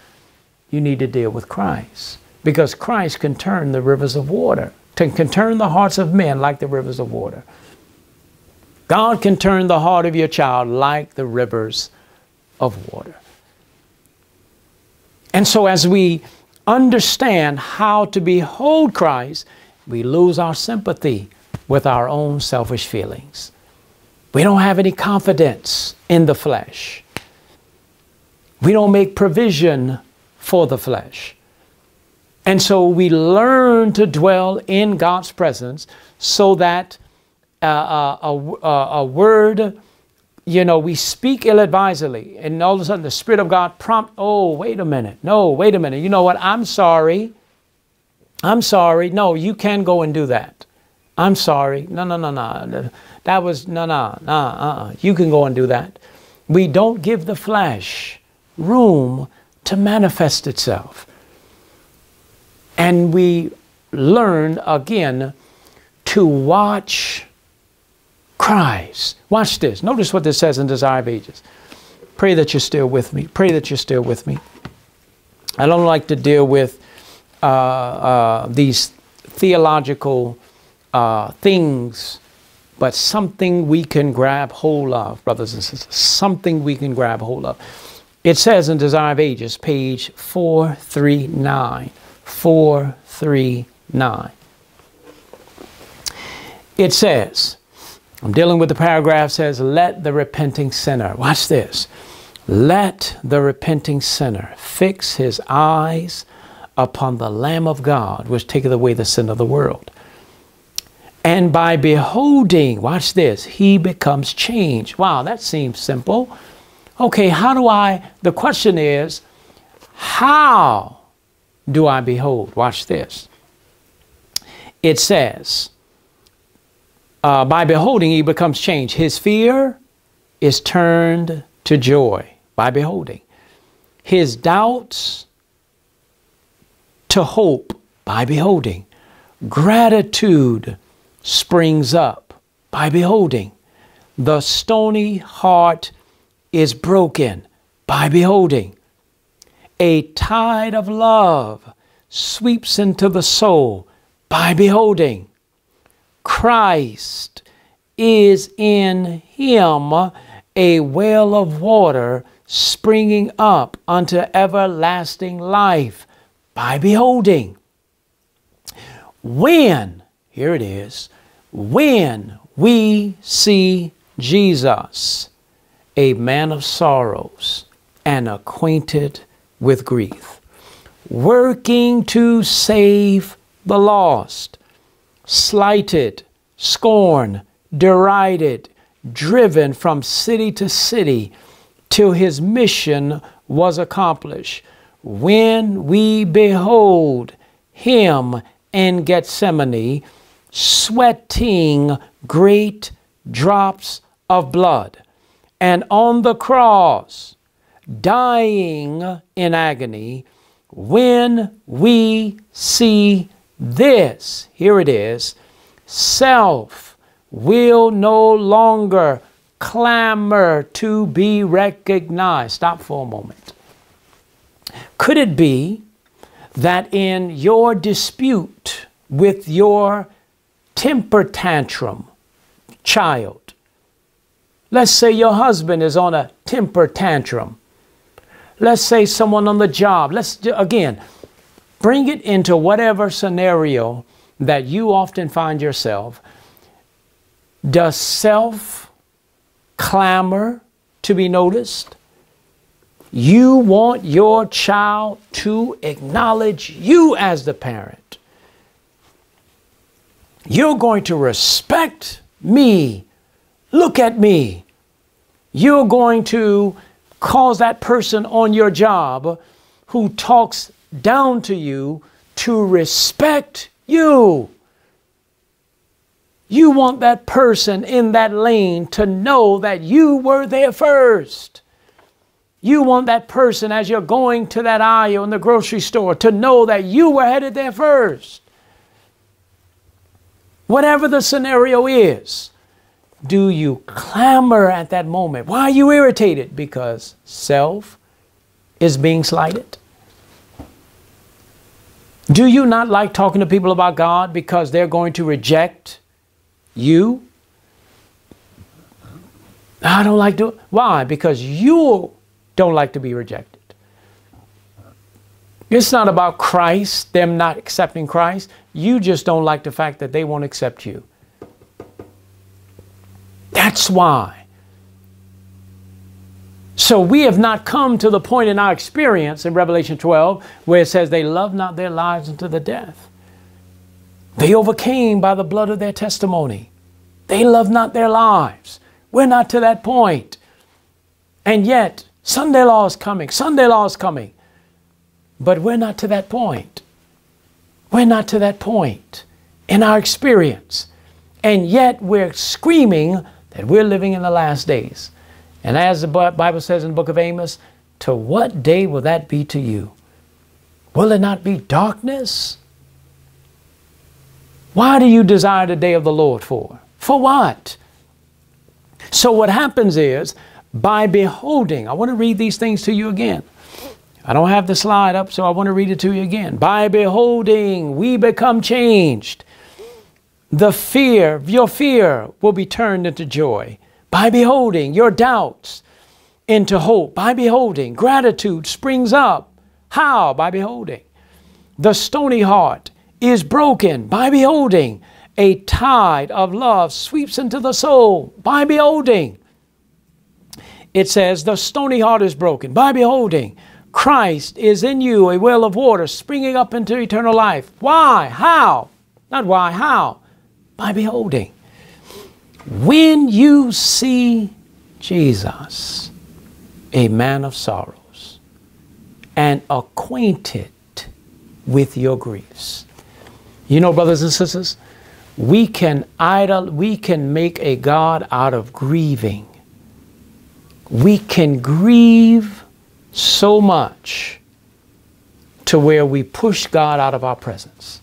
you need to deal with Christ. Because Christ can turn the rivers of water, can turn the hearts of men like the rivers of water. God can turn the heart of your child like the rivers of water. And so, as we understand how to behold Christ, we lose our sympathy with our own selfish feelings. We don't have any confidence in the flesh. We don't make provision for the flesh. And so we learn to dwell in God's presence so that uh, uh a, a, a word, you know, we speak ill advisedly, and all of a sudden the Spirit of God prompt, oh, wait a minute. No, wait a minute. You know what? I'm sorry. I'm sorry. No, you can go and do that. I'm sorry. No, no, no, no. That was, no, no, no, uh-uh. You can go and do that. We don't give the flesh room to manifest itself. And we learn again to watch Christ. Watch this. Notice what this says in Desire of Ages. Pray that you're still with me. Pray that you're still with me. I don't like to deal with uh, uh, these theological uh, things, but something we can grab hold of, brothers and sisters, something we can grab hold of. It says in Desire of Ages, page 439, 439. It says, I'm dealing with the paragraph says, let the repenting sinner, watch this, let the repenting sinner fix his eyes upon the Lamb of God, which taketh away the sin of the world. And by beholding, watch this, he becomes changed. Wow, that seems simple. Okay, how do I, the question is, how do I behold? Watch this. It says, uh, by beholding, he becomes changed. His fear is turned to joy by beholding. His doubts to hope by beholding. Gratitude springs up by beholding. The stony heart is broken by beholding. A tide of love sweeps into the soul by beholding. Christ is in him a well of water springing up unto everlasting life by beholding. When, here it is, when we see Jesus, a man of sorrows and acquainted with grief, working to save the lost, slighted, scorned, derided, driven from city to city till his mission was accomplished. When we behold him in Gethsemane, sweating great drops of blood, and on the cross, dying in agony, when we see this, here it is, self will no longer clamor to be recognized. Stop for a moment. Could it be that in your dispute with your temper tantrum child, let's say your husband is on a temper tantrum, let's say someone on the job, let's again bring it into whatever scenario that you often find yourself. Does self clamor to be noticed? You want your child to acknowledge you as the parent. You're going to respect me. Look at me. You're going to cause that person on your job who talks down to you to respect you. You want that person in that lane to know that you were there first. You want that person as you're going to that aisle in the grocery store to know that you were headed there first. Whatever the scenario is, do you clamor at that moment? Why are you irritated? Because self is being slighted. Do you not like talking to people about God because they're going to reject you? I don't like to. Why? Because you don't like to be rejected. It's not about Christ, them not accepting Christ. You just don't like the fact that they won't accept you. That's why. So we have not come to the point in our experience in Revelation 12 where it says they love not their lives unto the death. They overcame by the blood of their testimony. They love not their lives. We're not to that point. And yet, Sunday law is coming. Sunday law is coming. But we're not to that point. We're not to that point in our experience. And yet we're screaming that we're living in the last days. And as the Bible says in the book of Amos, to what day will that be to you? Will it not be darkness? Why do you desire the day of the Lord for? For what? So, what happens is by beholding. I want to read these things to you again. I don't have the slide up, so I want to read it to you again. By beholding, we become changed. The fear, your fear will be turned into joy. By beholding, your doubts into hope. By beholding, gratitude springs up. How? By beholding. The stony heart is broken. By beholding, a tide of love sweeps into the soul. By beholding, it says, The stony heart is broken. By beholding, Christ is in you, a well of water springing up into eternal life. Why? How? Not why, how? By beholding. When you see Jesus, a man of sorrows, and acquainted with your griefs. You know, brothers and sisters, we can idol, we can make a God out of grieving we can grieve so much to where we push God out of our presence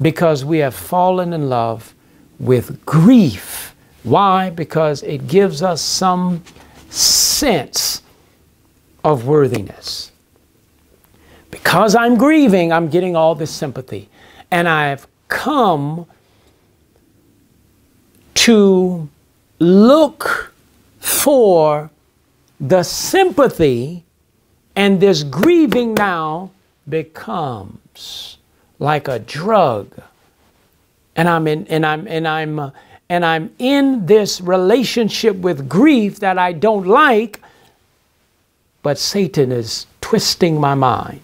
because we have fallen in love with grief. Why? Because it gives us some sense of worthiness. Because I'm grieving, I'm getting all this sympathy. And I've come to look for the sympathy, and this grieving now becomes like a drug and I'm in and I'm and I'm uh, and I'm in this relationship with grief that I don't like, but Satan is twisting my mind.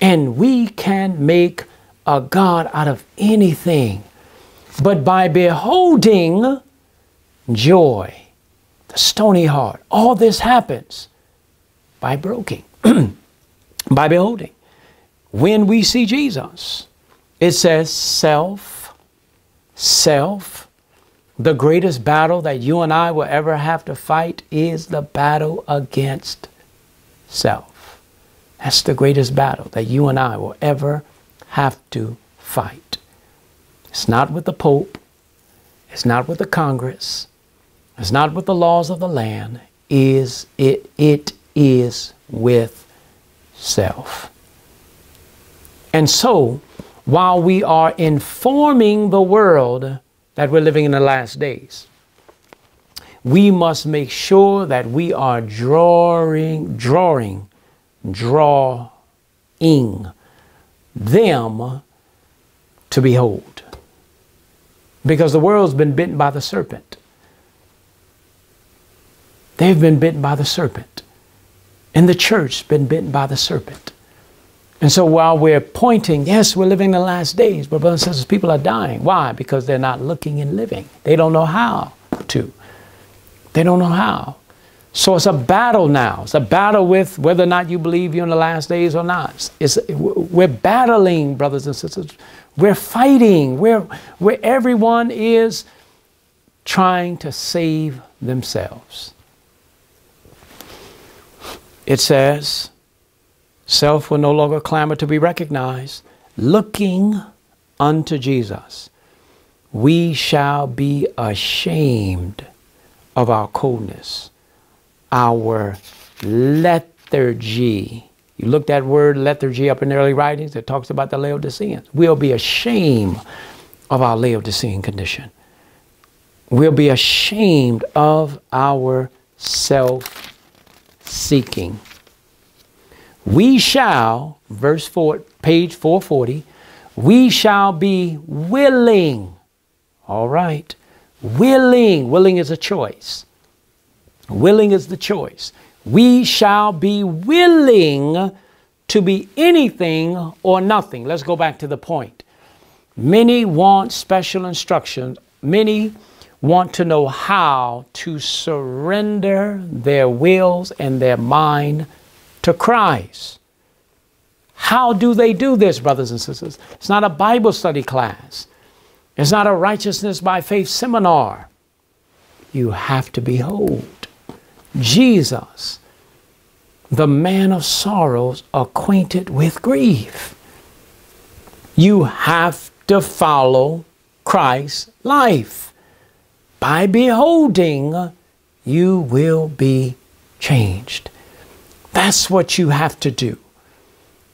And we can make a God out of anything. But by beholding joy, the stony heart, all this happens by broking, by beholding. When we see Jesus, it says self, self. The greatest battle that you and I will ever have to fight is the battle against self. That's the greatest battle that you and I will ever have to fight. It's not with the Pope, it's not with the Congress, it's not with the laws of the land. Is it it is with self. And so while we are informing the world that we're living in the last days, we must make sure that we are drawing, drawing, drawing them to behold. Because the world's been bitten by the serpent. They've been bitten by the serpent. And the church been bitten by the serpent. And so while we're pointing, yes, we're living the last days, but brothers and sisters, people are dying. Why? Because they're not looking and living. They don't know how to. They don't know how. So it's a battle now. It's a battle with whether or not you believe you're in the last days or not. It's, we're battling, brothers and sisters. We're fighting. We're, where everyone is trying to save themselves. It says, Self will no longer clamor to be recognized. Looking unto Jesus, we shall be ashamed of our coldness, our lethargy. You look that word lethargy up in the early writings, it talks about the Laodiceans. We'll be ashamed of our Laodicean condition. We'll be ashamed of our self seeking we shall, verse 4, page 440, we shall be willing. All right. Willing. Willing is a choice. Willing is the choice. We shall be willing to be anything or nothing. Let's go back to the point. Many want special instructions. Many want to know how to surrender their wills and their mind to Christ. How do they do this, brothers and sisters? It's not a Bible study class. It's not a righteousness by faith seminar. You have to behold Jesus, the man of sorrows, acquainted with grief. You have to follow Christ's life. By beholding, you will be changed. That's what you have to do.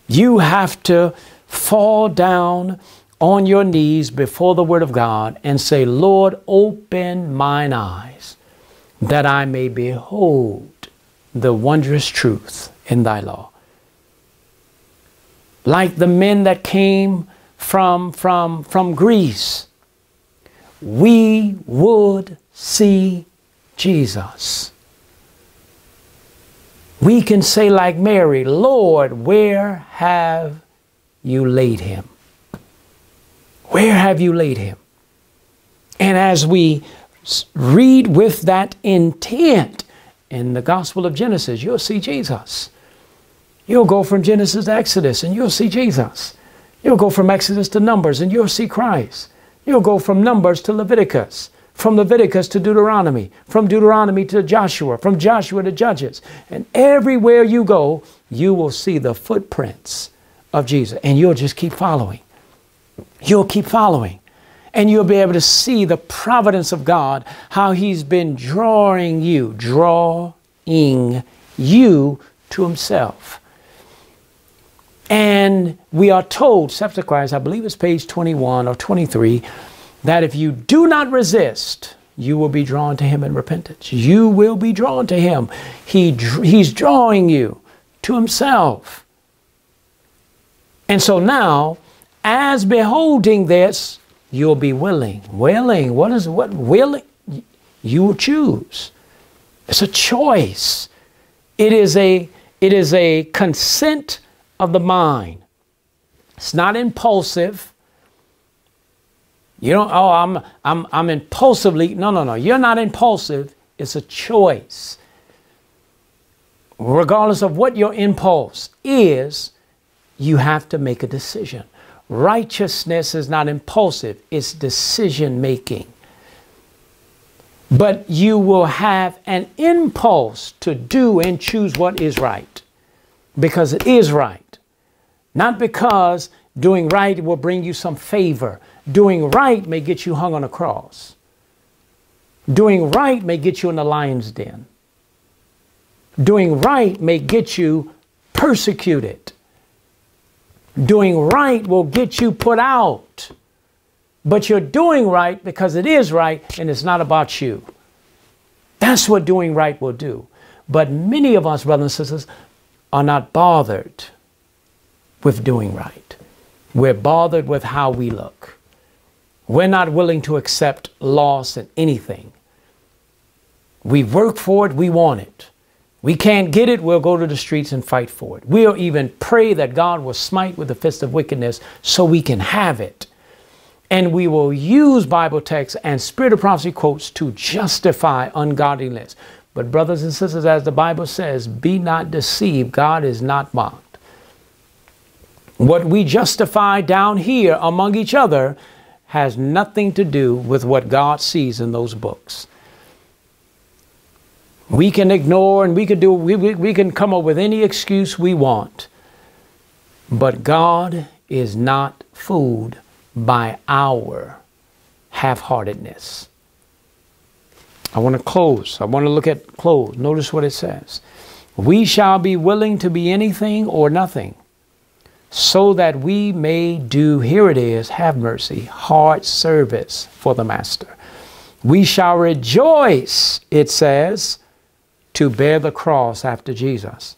You have to fall down on your knees before the Word of God and say, Lord, open mine eyes that I may behold the wondrous truth in thy law. Like the men that came from, from, from Greece, we would see Jesus we can say, like Mary, Lord, where have you laid him? Where have you laid him? And as we read with that intent in the Gospel of Genesis, you'll see Jesus. You'll go from Genesis to Exodus and you'll see Jesus. You'll go from Exodus to Numbers and you'll see Christ. You'll go from Numbers to Leviticus from Leviticus to Deuteronomy, from Deuteronomy to Joshua, from Joshua to Judges. And everywhere you go, you will see the footprints of Jesus. And you'll just keep following. You'll keep following. And you'll be able to see the providence of God, how He's been drawing you, drawing you to Himself. And we are told, subsequently, I believe it's page 21 or 23, that if you do not resist, you will be drawn to him in repentance. You will be drawn to him. He, he's drawing you to himself. And so now, as beholding this, you'll be willing. Willing. What is what willing? You will choose. It's a choice. It is a it is a consent of the mind. It's not impulsive. You don't, oh, I'm I'm I'm impulsively. No, no, no. You're not impulsive. It's a choice. Regardless of what your impulse is, you have to make a decision. Righteousness is not impulsive, it's decision making. But you will have an impulse to do and choose what is right because it is right. Not because doing right will bring you some favor. Doing right may get you hung on a cross. Doing right may get you in the lion's den. Doing right may get you persecuted. Doing right will get you put out. But you're doing right because it is right and it's not about you. That's what doing right will do. But many of us, brothers and sisters, are not bothered with doing right. We're bothered with how we look. We're not willing to accept loss in anything. We work for it, we want it. We can't get it, we'll go to the streets and fight for it. We'll even pray that God will smite with the fist of wickedness so we can have it. And we will use Bible texts and spirit of prophecy quotes to justify ungodliness. But, brothers and sisters, as the Bible says, be not deceived, God is not mocked. What we justify down here among each other has nothing to do with what God sees in those books. We can ignore and we can do we, we, we can come up with any excuse we want. But God is not fooled by our half-heartedness. I want to close. I want to look at close. Notice what it says. We shall be willing to be anything or nothing, so that we may do, here it is, have mercy, hard service for the Master. We shall rejoice, it says, to bear the cross after Jesus,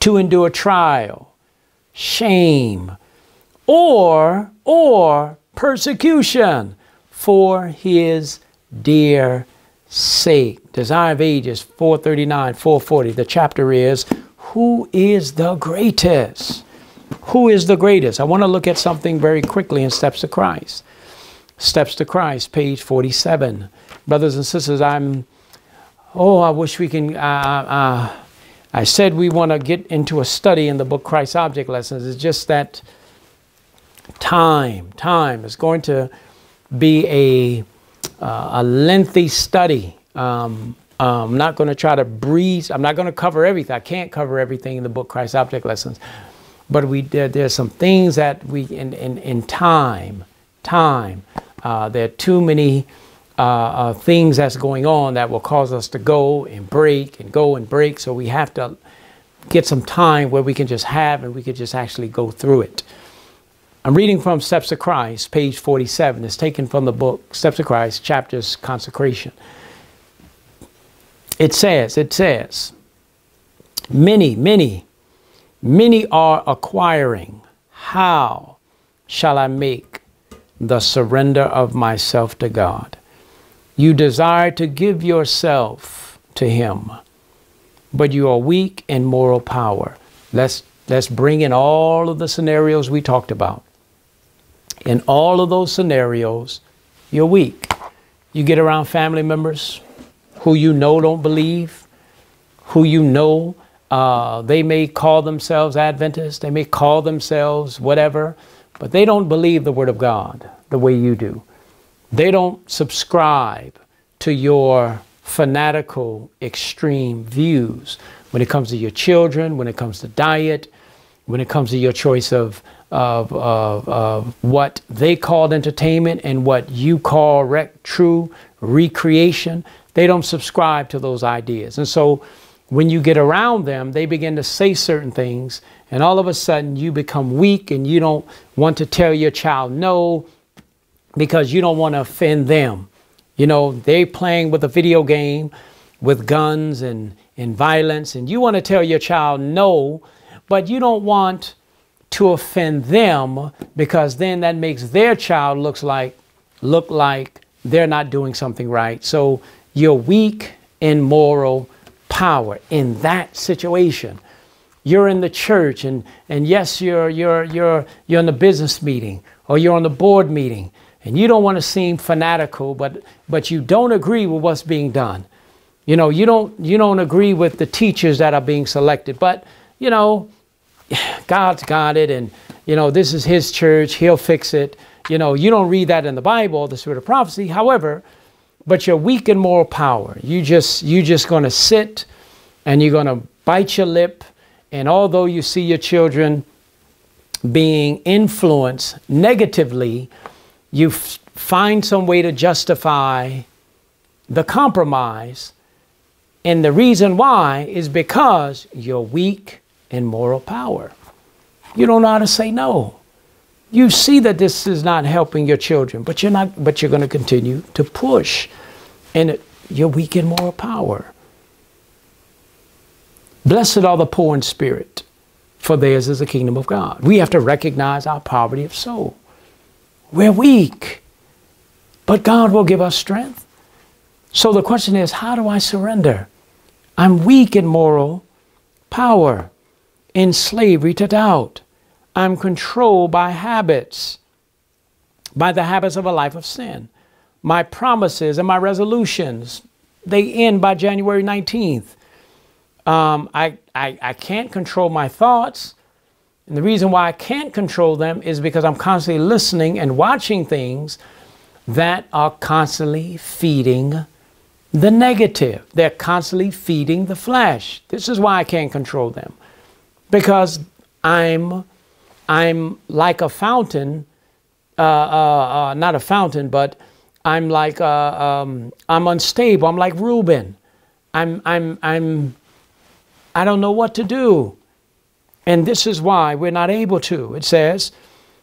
to endure trial, shame, or, or persecution for his dear sake. Desire of Ages 439, 440. The chapter is Who is the greatest? Who is the greatest? I want to look at something very quickly in Steps to Christ. Steps to Christ, page 47. Brothers and sisters, I'm Oh, I wish we can. Uh, uh, I said we want to get into a study in the book Christ Object Lessons. It's just that time, time is going to be a, uh, a lengthy study. Um, I'm not going to try to breeze. I'm not going to cover everything. I can't cover everything in the book Christ Object Lessons. But we there, there's some things that we in in, in time, time. Uh, there are too many uh, uh, things that's going on that will cause us to go and break and go and break. So we have to get some time where we can just have and we can just actually go through it. I'm reading from Steps of Christ, page 47. It's taken from the book Steps of Christ, chapters Consecration. It says, it says, many, many, many are acquiring. How shall I make the surrender of myself to God? You desire to give yourself to Him, but you are weak in moral power. Let's, let's bring in all of the scenarios we talked about. In all of those scenarios, you're weak. You get around family members who you know don't believe, who you know uh, they may call themselves Adventists, they may call themselves whatever, but they don't believe the Word of God the way you do. They don't subscribe to your fanatical, extreme views when it comes to your children, when it comes to diet, when it comes to your choice of, of, of, of what they called entertainment and what you call rec- true recreation. They don't subscribe to those ideas. And so when you get around them, they begin to say certain things, and all of a sudden you become weak and you don't want to tell your child no because you don't want to offend them. You know, they playing with a video game with guns and, and violence, and you want to tell your child no, but you don't want to offend them because then that makes their child looks like look like they're not doing something right. So you're weak in moral power in that situation. You're in the church and, and yes, you're, you're, you're, you're in the business meeting or you're on the board meeting and you don't want to seem fanatical, but, but you don't agree with what's being done. You know, you don't, you don't agree with the teachers that are being selected, but, you know, God's got it and, you know, this is his church, he'll fix it. You know, you don't read that in the Bible, the spirit of prophecy. However, but you're weak in moral power. You just, you're just going to sit and you're going to bite your lip. And although you see your children being influenced negatively, you find some way to justify the compromise. And the reason why is because you're weak in moral power. You don't know how to say no. You see that this is not helping your children, but you're not but you're going to continue to push and it, you're weak in moral power. Blessed are the poor in spirit, for theirs is the kingdom of God. We have to recognize our poverty of soul. We're weak, but God will give us strength. So the question is, how do I surrender? I'm weak in moral power, in slavery to doubt. I'm controlled by habits, by the habits of a life of sin. My promises and my resolutions, they end by January 19th. Um, I, I, I can't control my thoughts. And the reason why I can't control them is because I'm constantly listening and watching things that are constantly feeding the negative. They're constantly feeding the flesh. This is why I can't control them. Because I'm I'm like a fountain, uh, uh, uh, not a fountain, but I'm like uh, um, I'm unstable. I'm like Reuben. I'm I'm I'm I don't know what to do, and this is why we're not able to. It says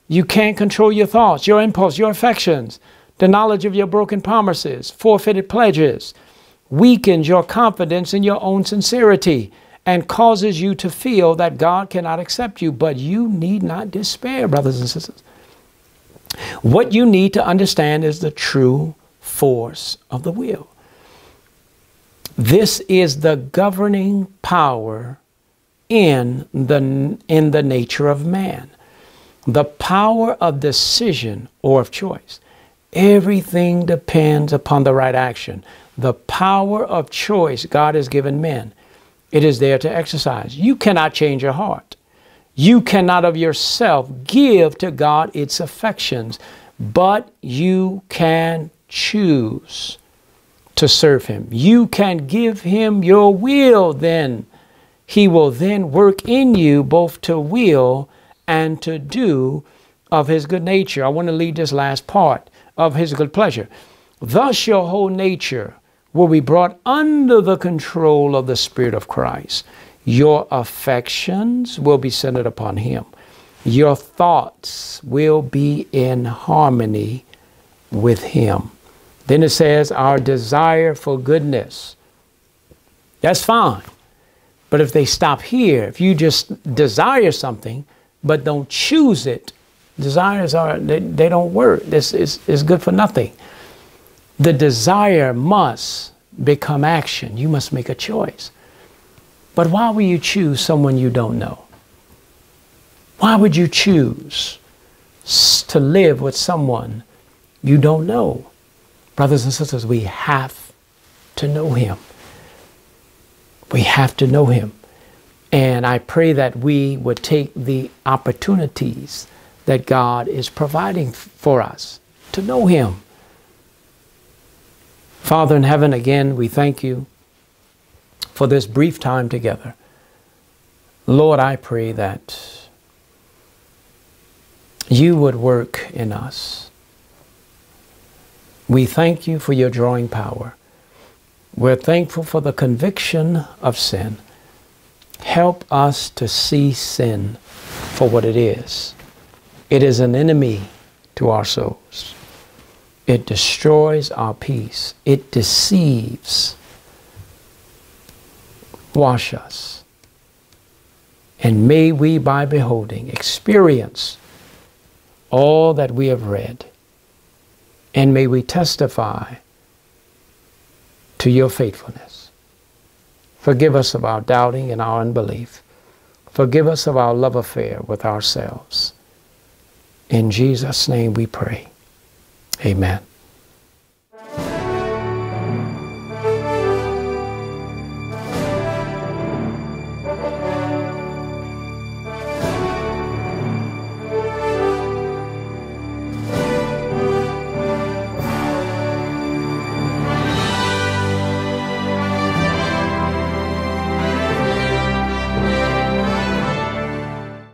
you can't control your thoughts, your impulse, your affections. The knowledge of your broken promises, forfeited pledges, weakens your confidence in your own sincerity and causes you to feel that God cannot accept you. But you need not despair, brothers and sisters. What you need to understand is the true force of the will. This is the governing power in the, in the nature of man. The power of decision or of choice. Everything depends upon the right action. The power of choice God has given men it is there to exercise. You cannot change your heart. You cannot of yourself give to God its affections, but you can choose to serve Him. You can give Him your will, then He will then work in you both to will and to do of His good nature. I want to lead this last part of His good pleasure. Thus, your whole nature will be brought under the control of the Spirit of Christ. Your affections will be centered upon Him. Your thoughts will be in harmony with Him. Then it says, Our desire for goodness. That's fine. But if they stop here, if you just desire something but don't choose it, desires are, they, they don't work. This is, is good for nothing. The desire must become action. You must make a choice. But why would you choose someone you don't know? Why would you choose to live with someone you don't know? Brothers and sisters, we have to know him. We have to know him. And I pray that we would take the opportunities that God is providing for us to know him. Father in heaven, again, we thank you for this brief time together. Lord, I pray that you would work in us. We thank you for your drawing power. We're thankful for the conviction of sin. Help us to see sin for what it is. It is an enemy to our souls. It destroys our peace. It deceives. Wash us And may we, by beholding, experience all that we have read. And may we testify to your faithfulness. Forgive us of our doubting and our unbelief. Forgive us of our love affair with ourselves. In Jesus' name we pray. Amen.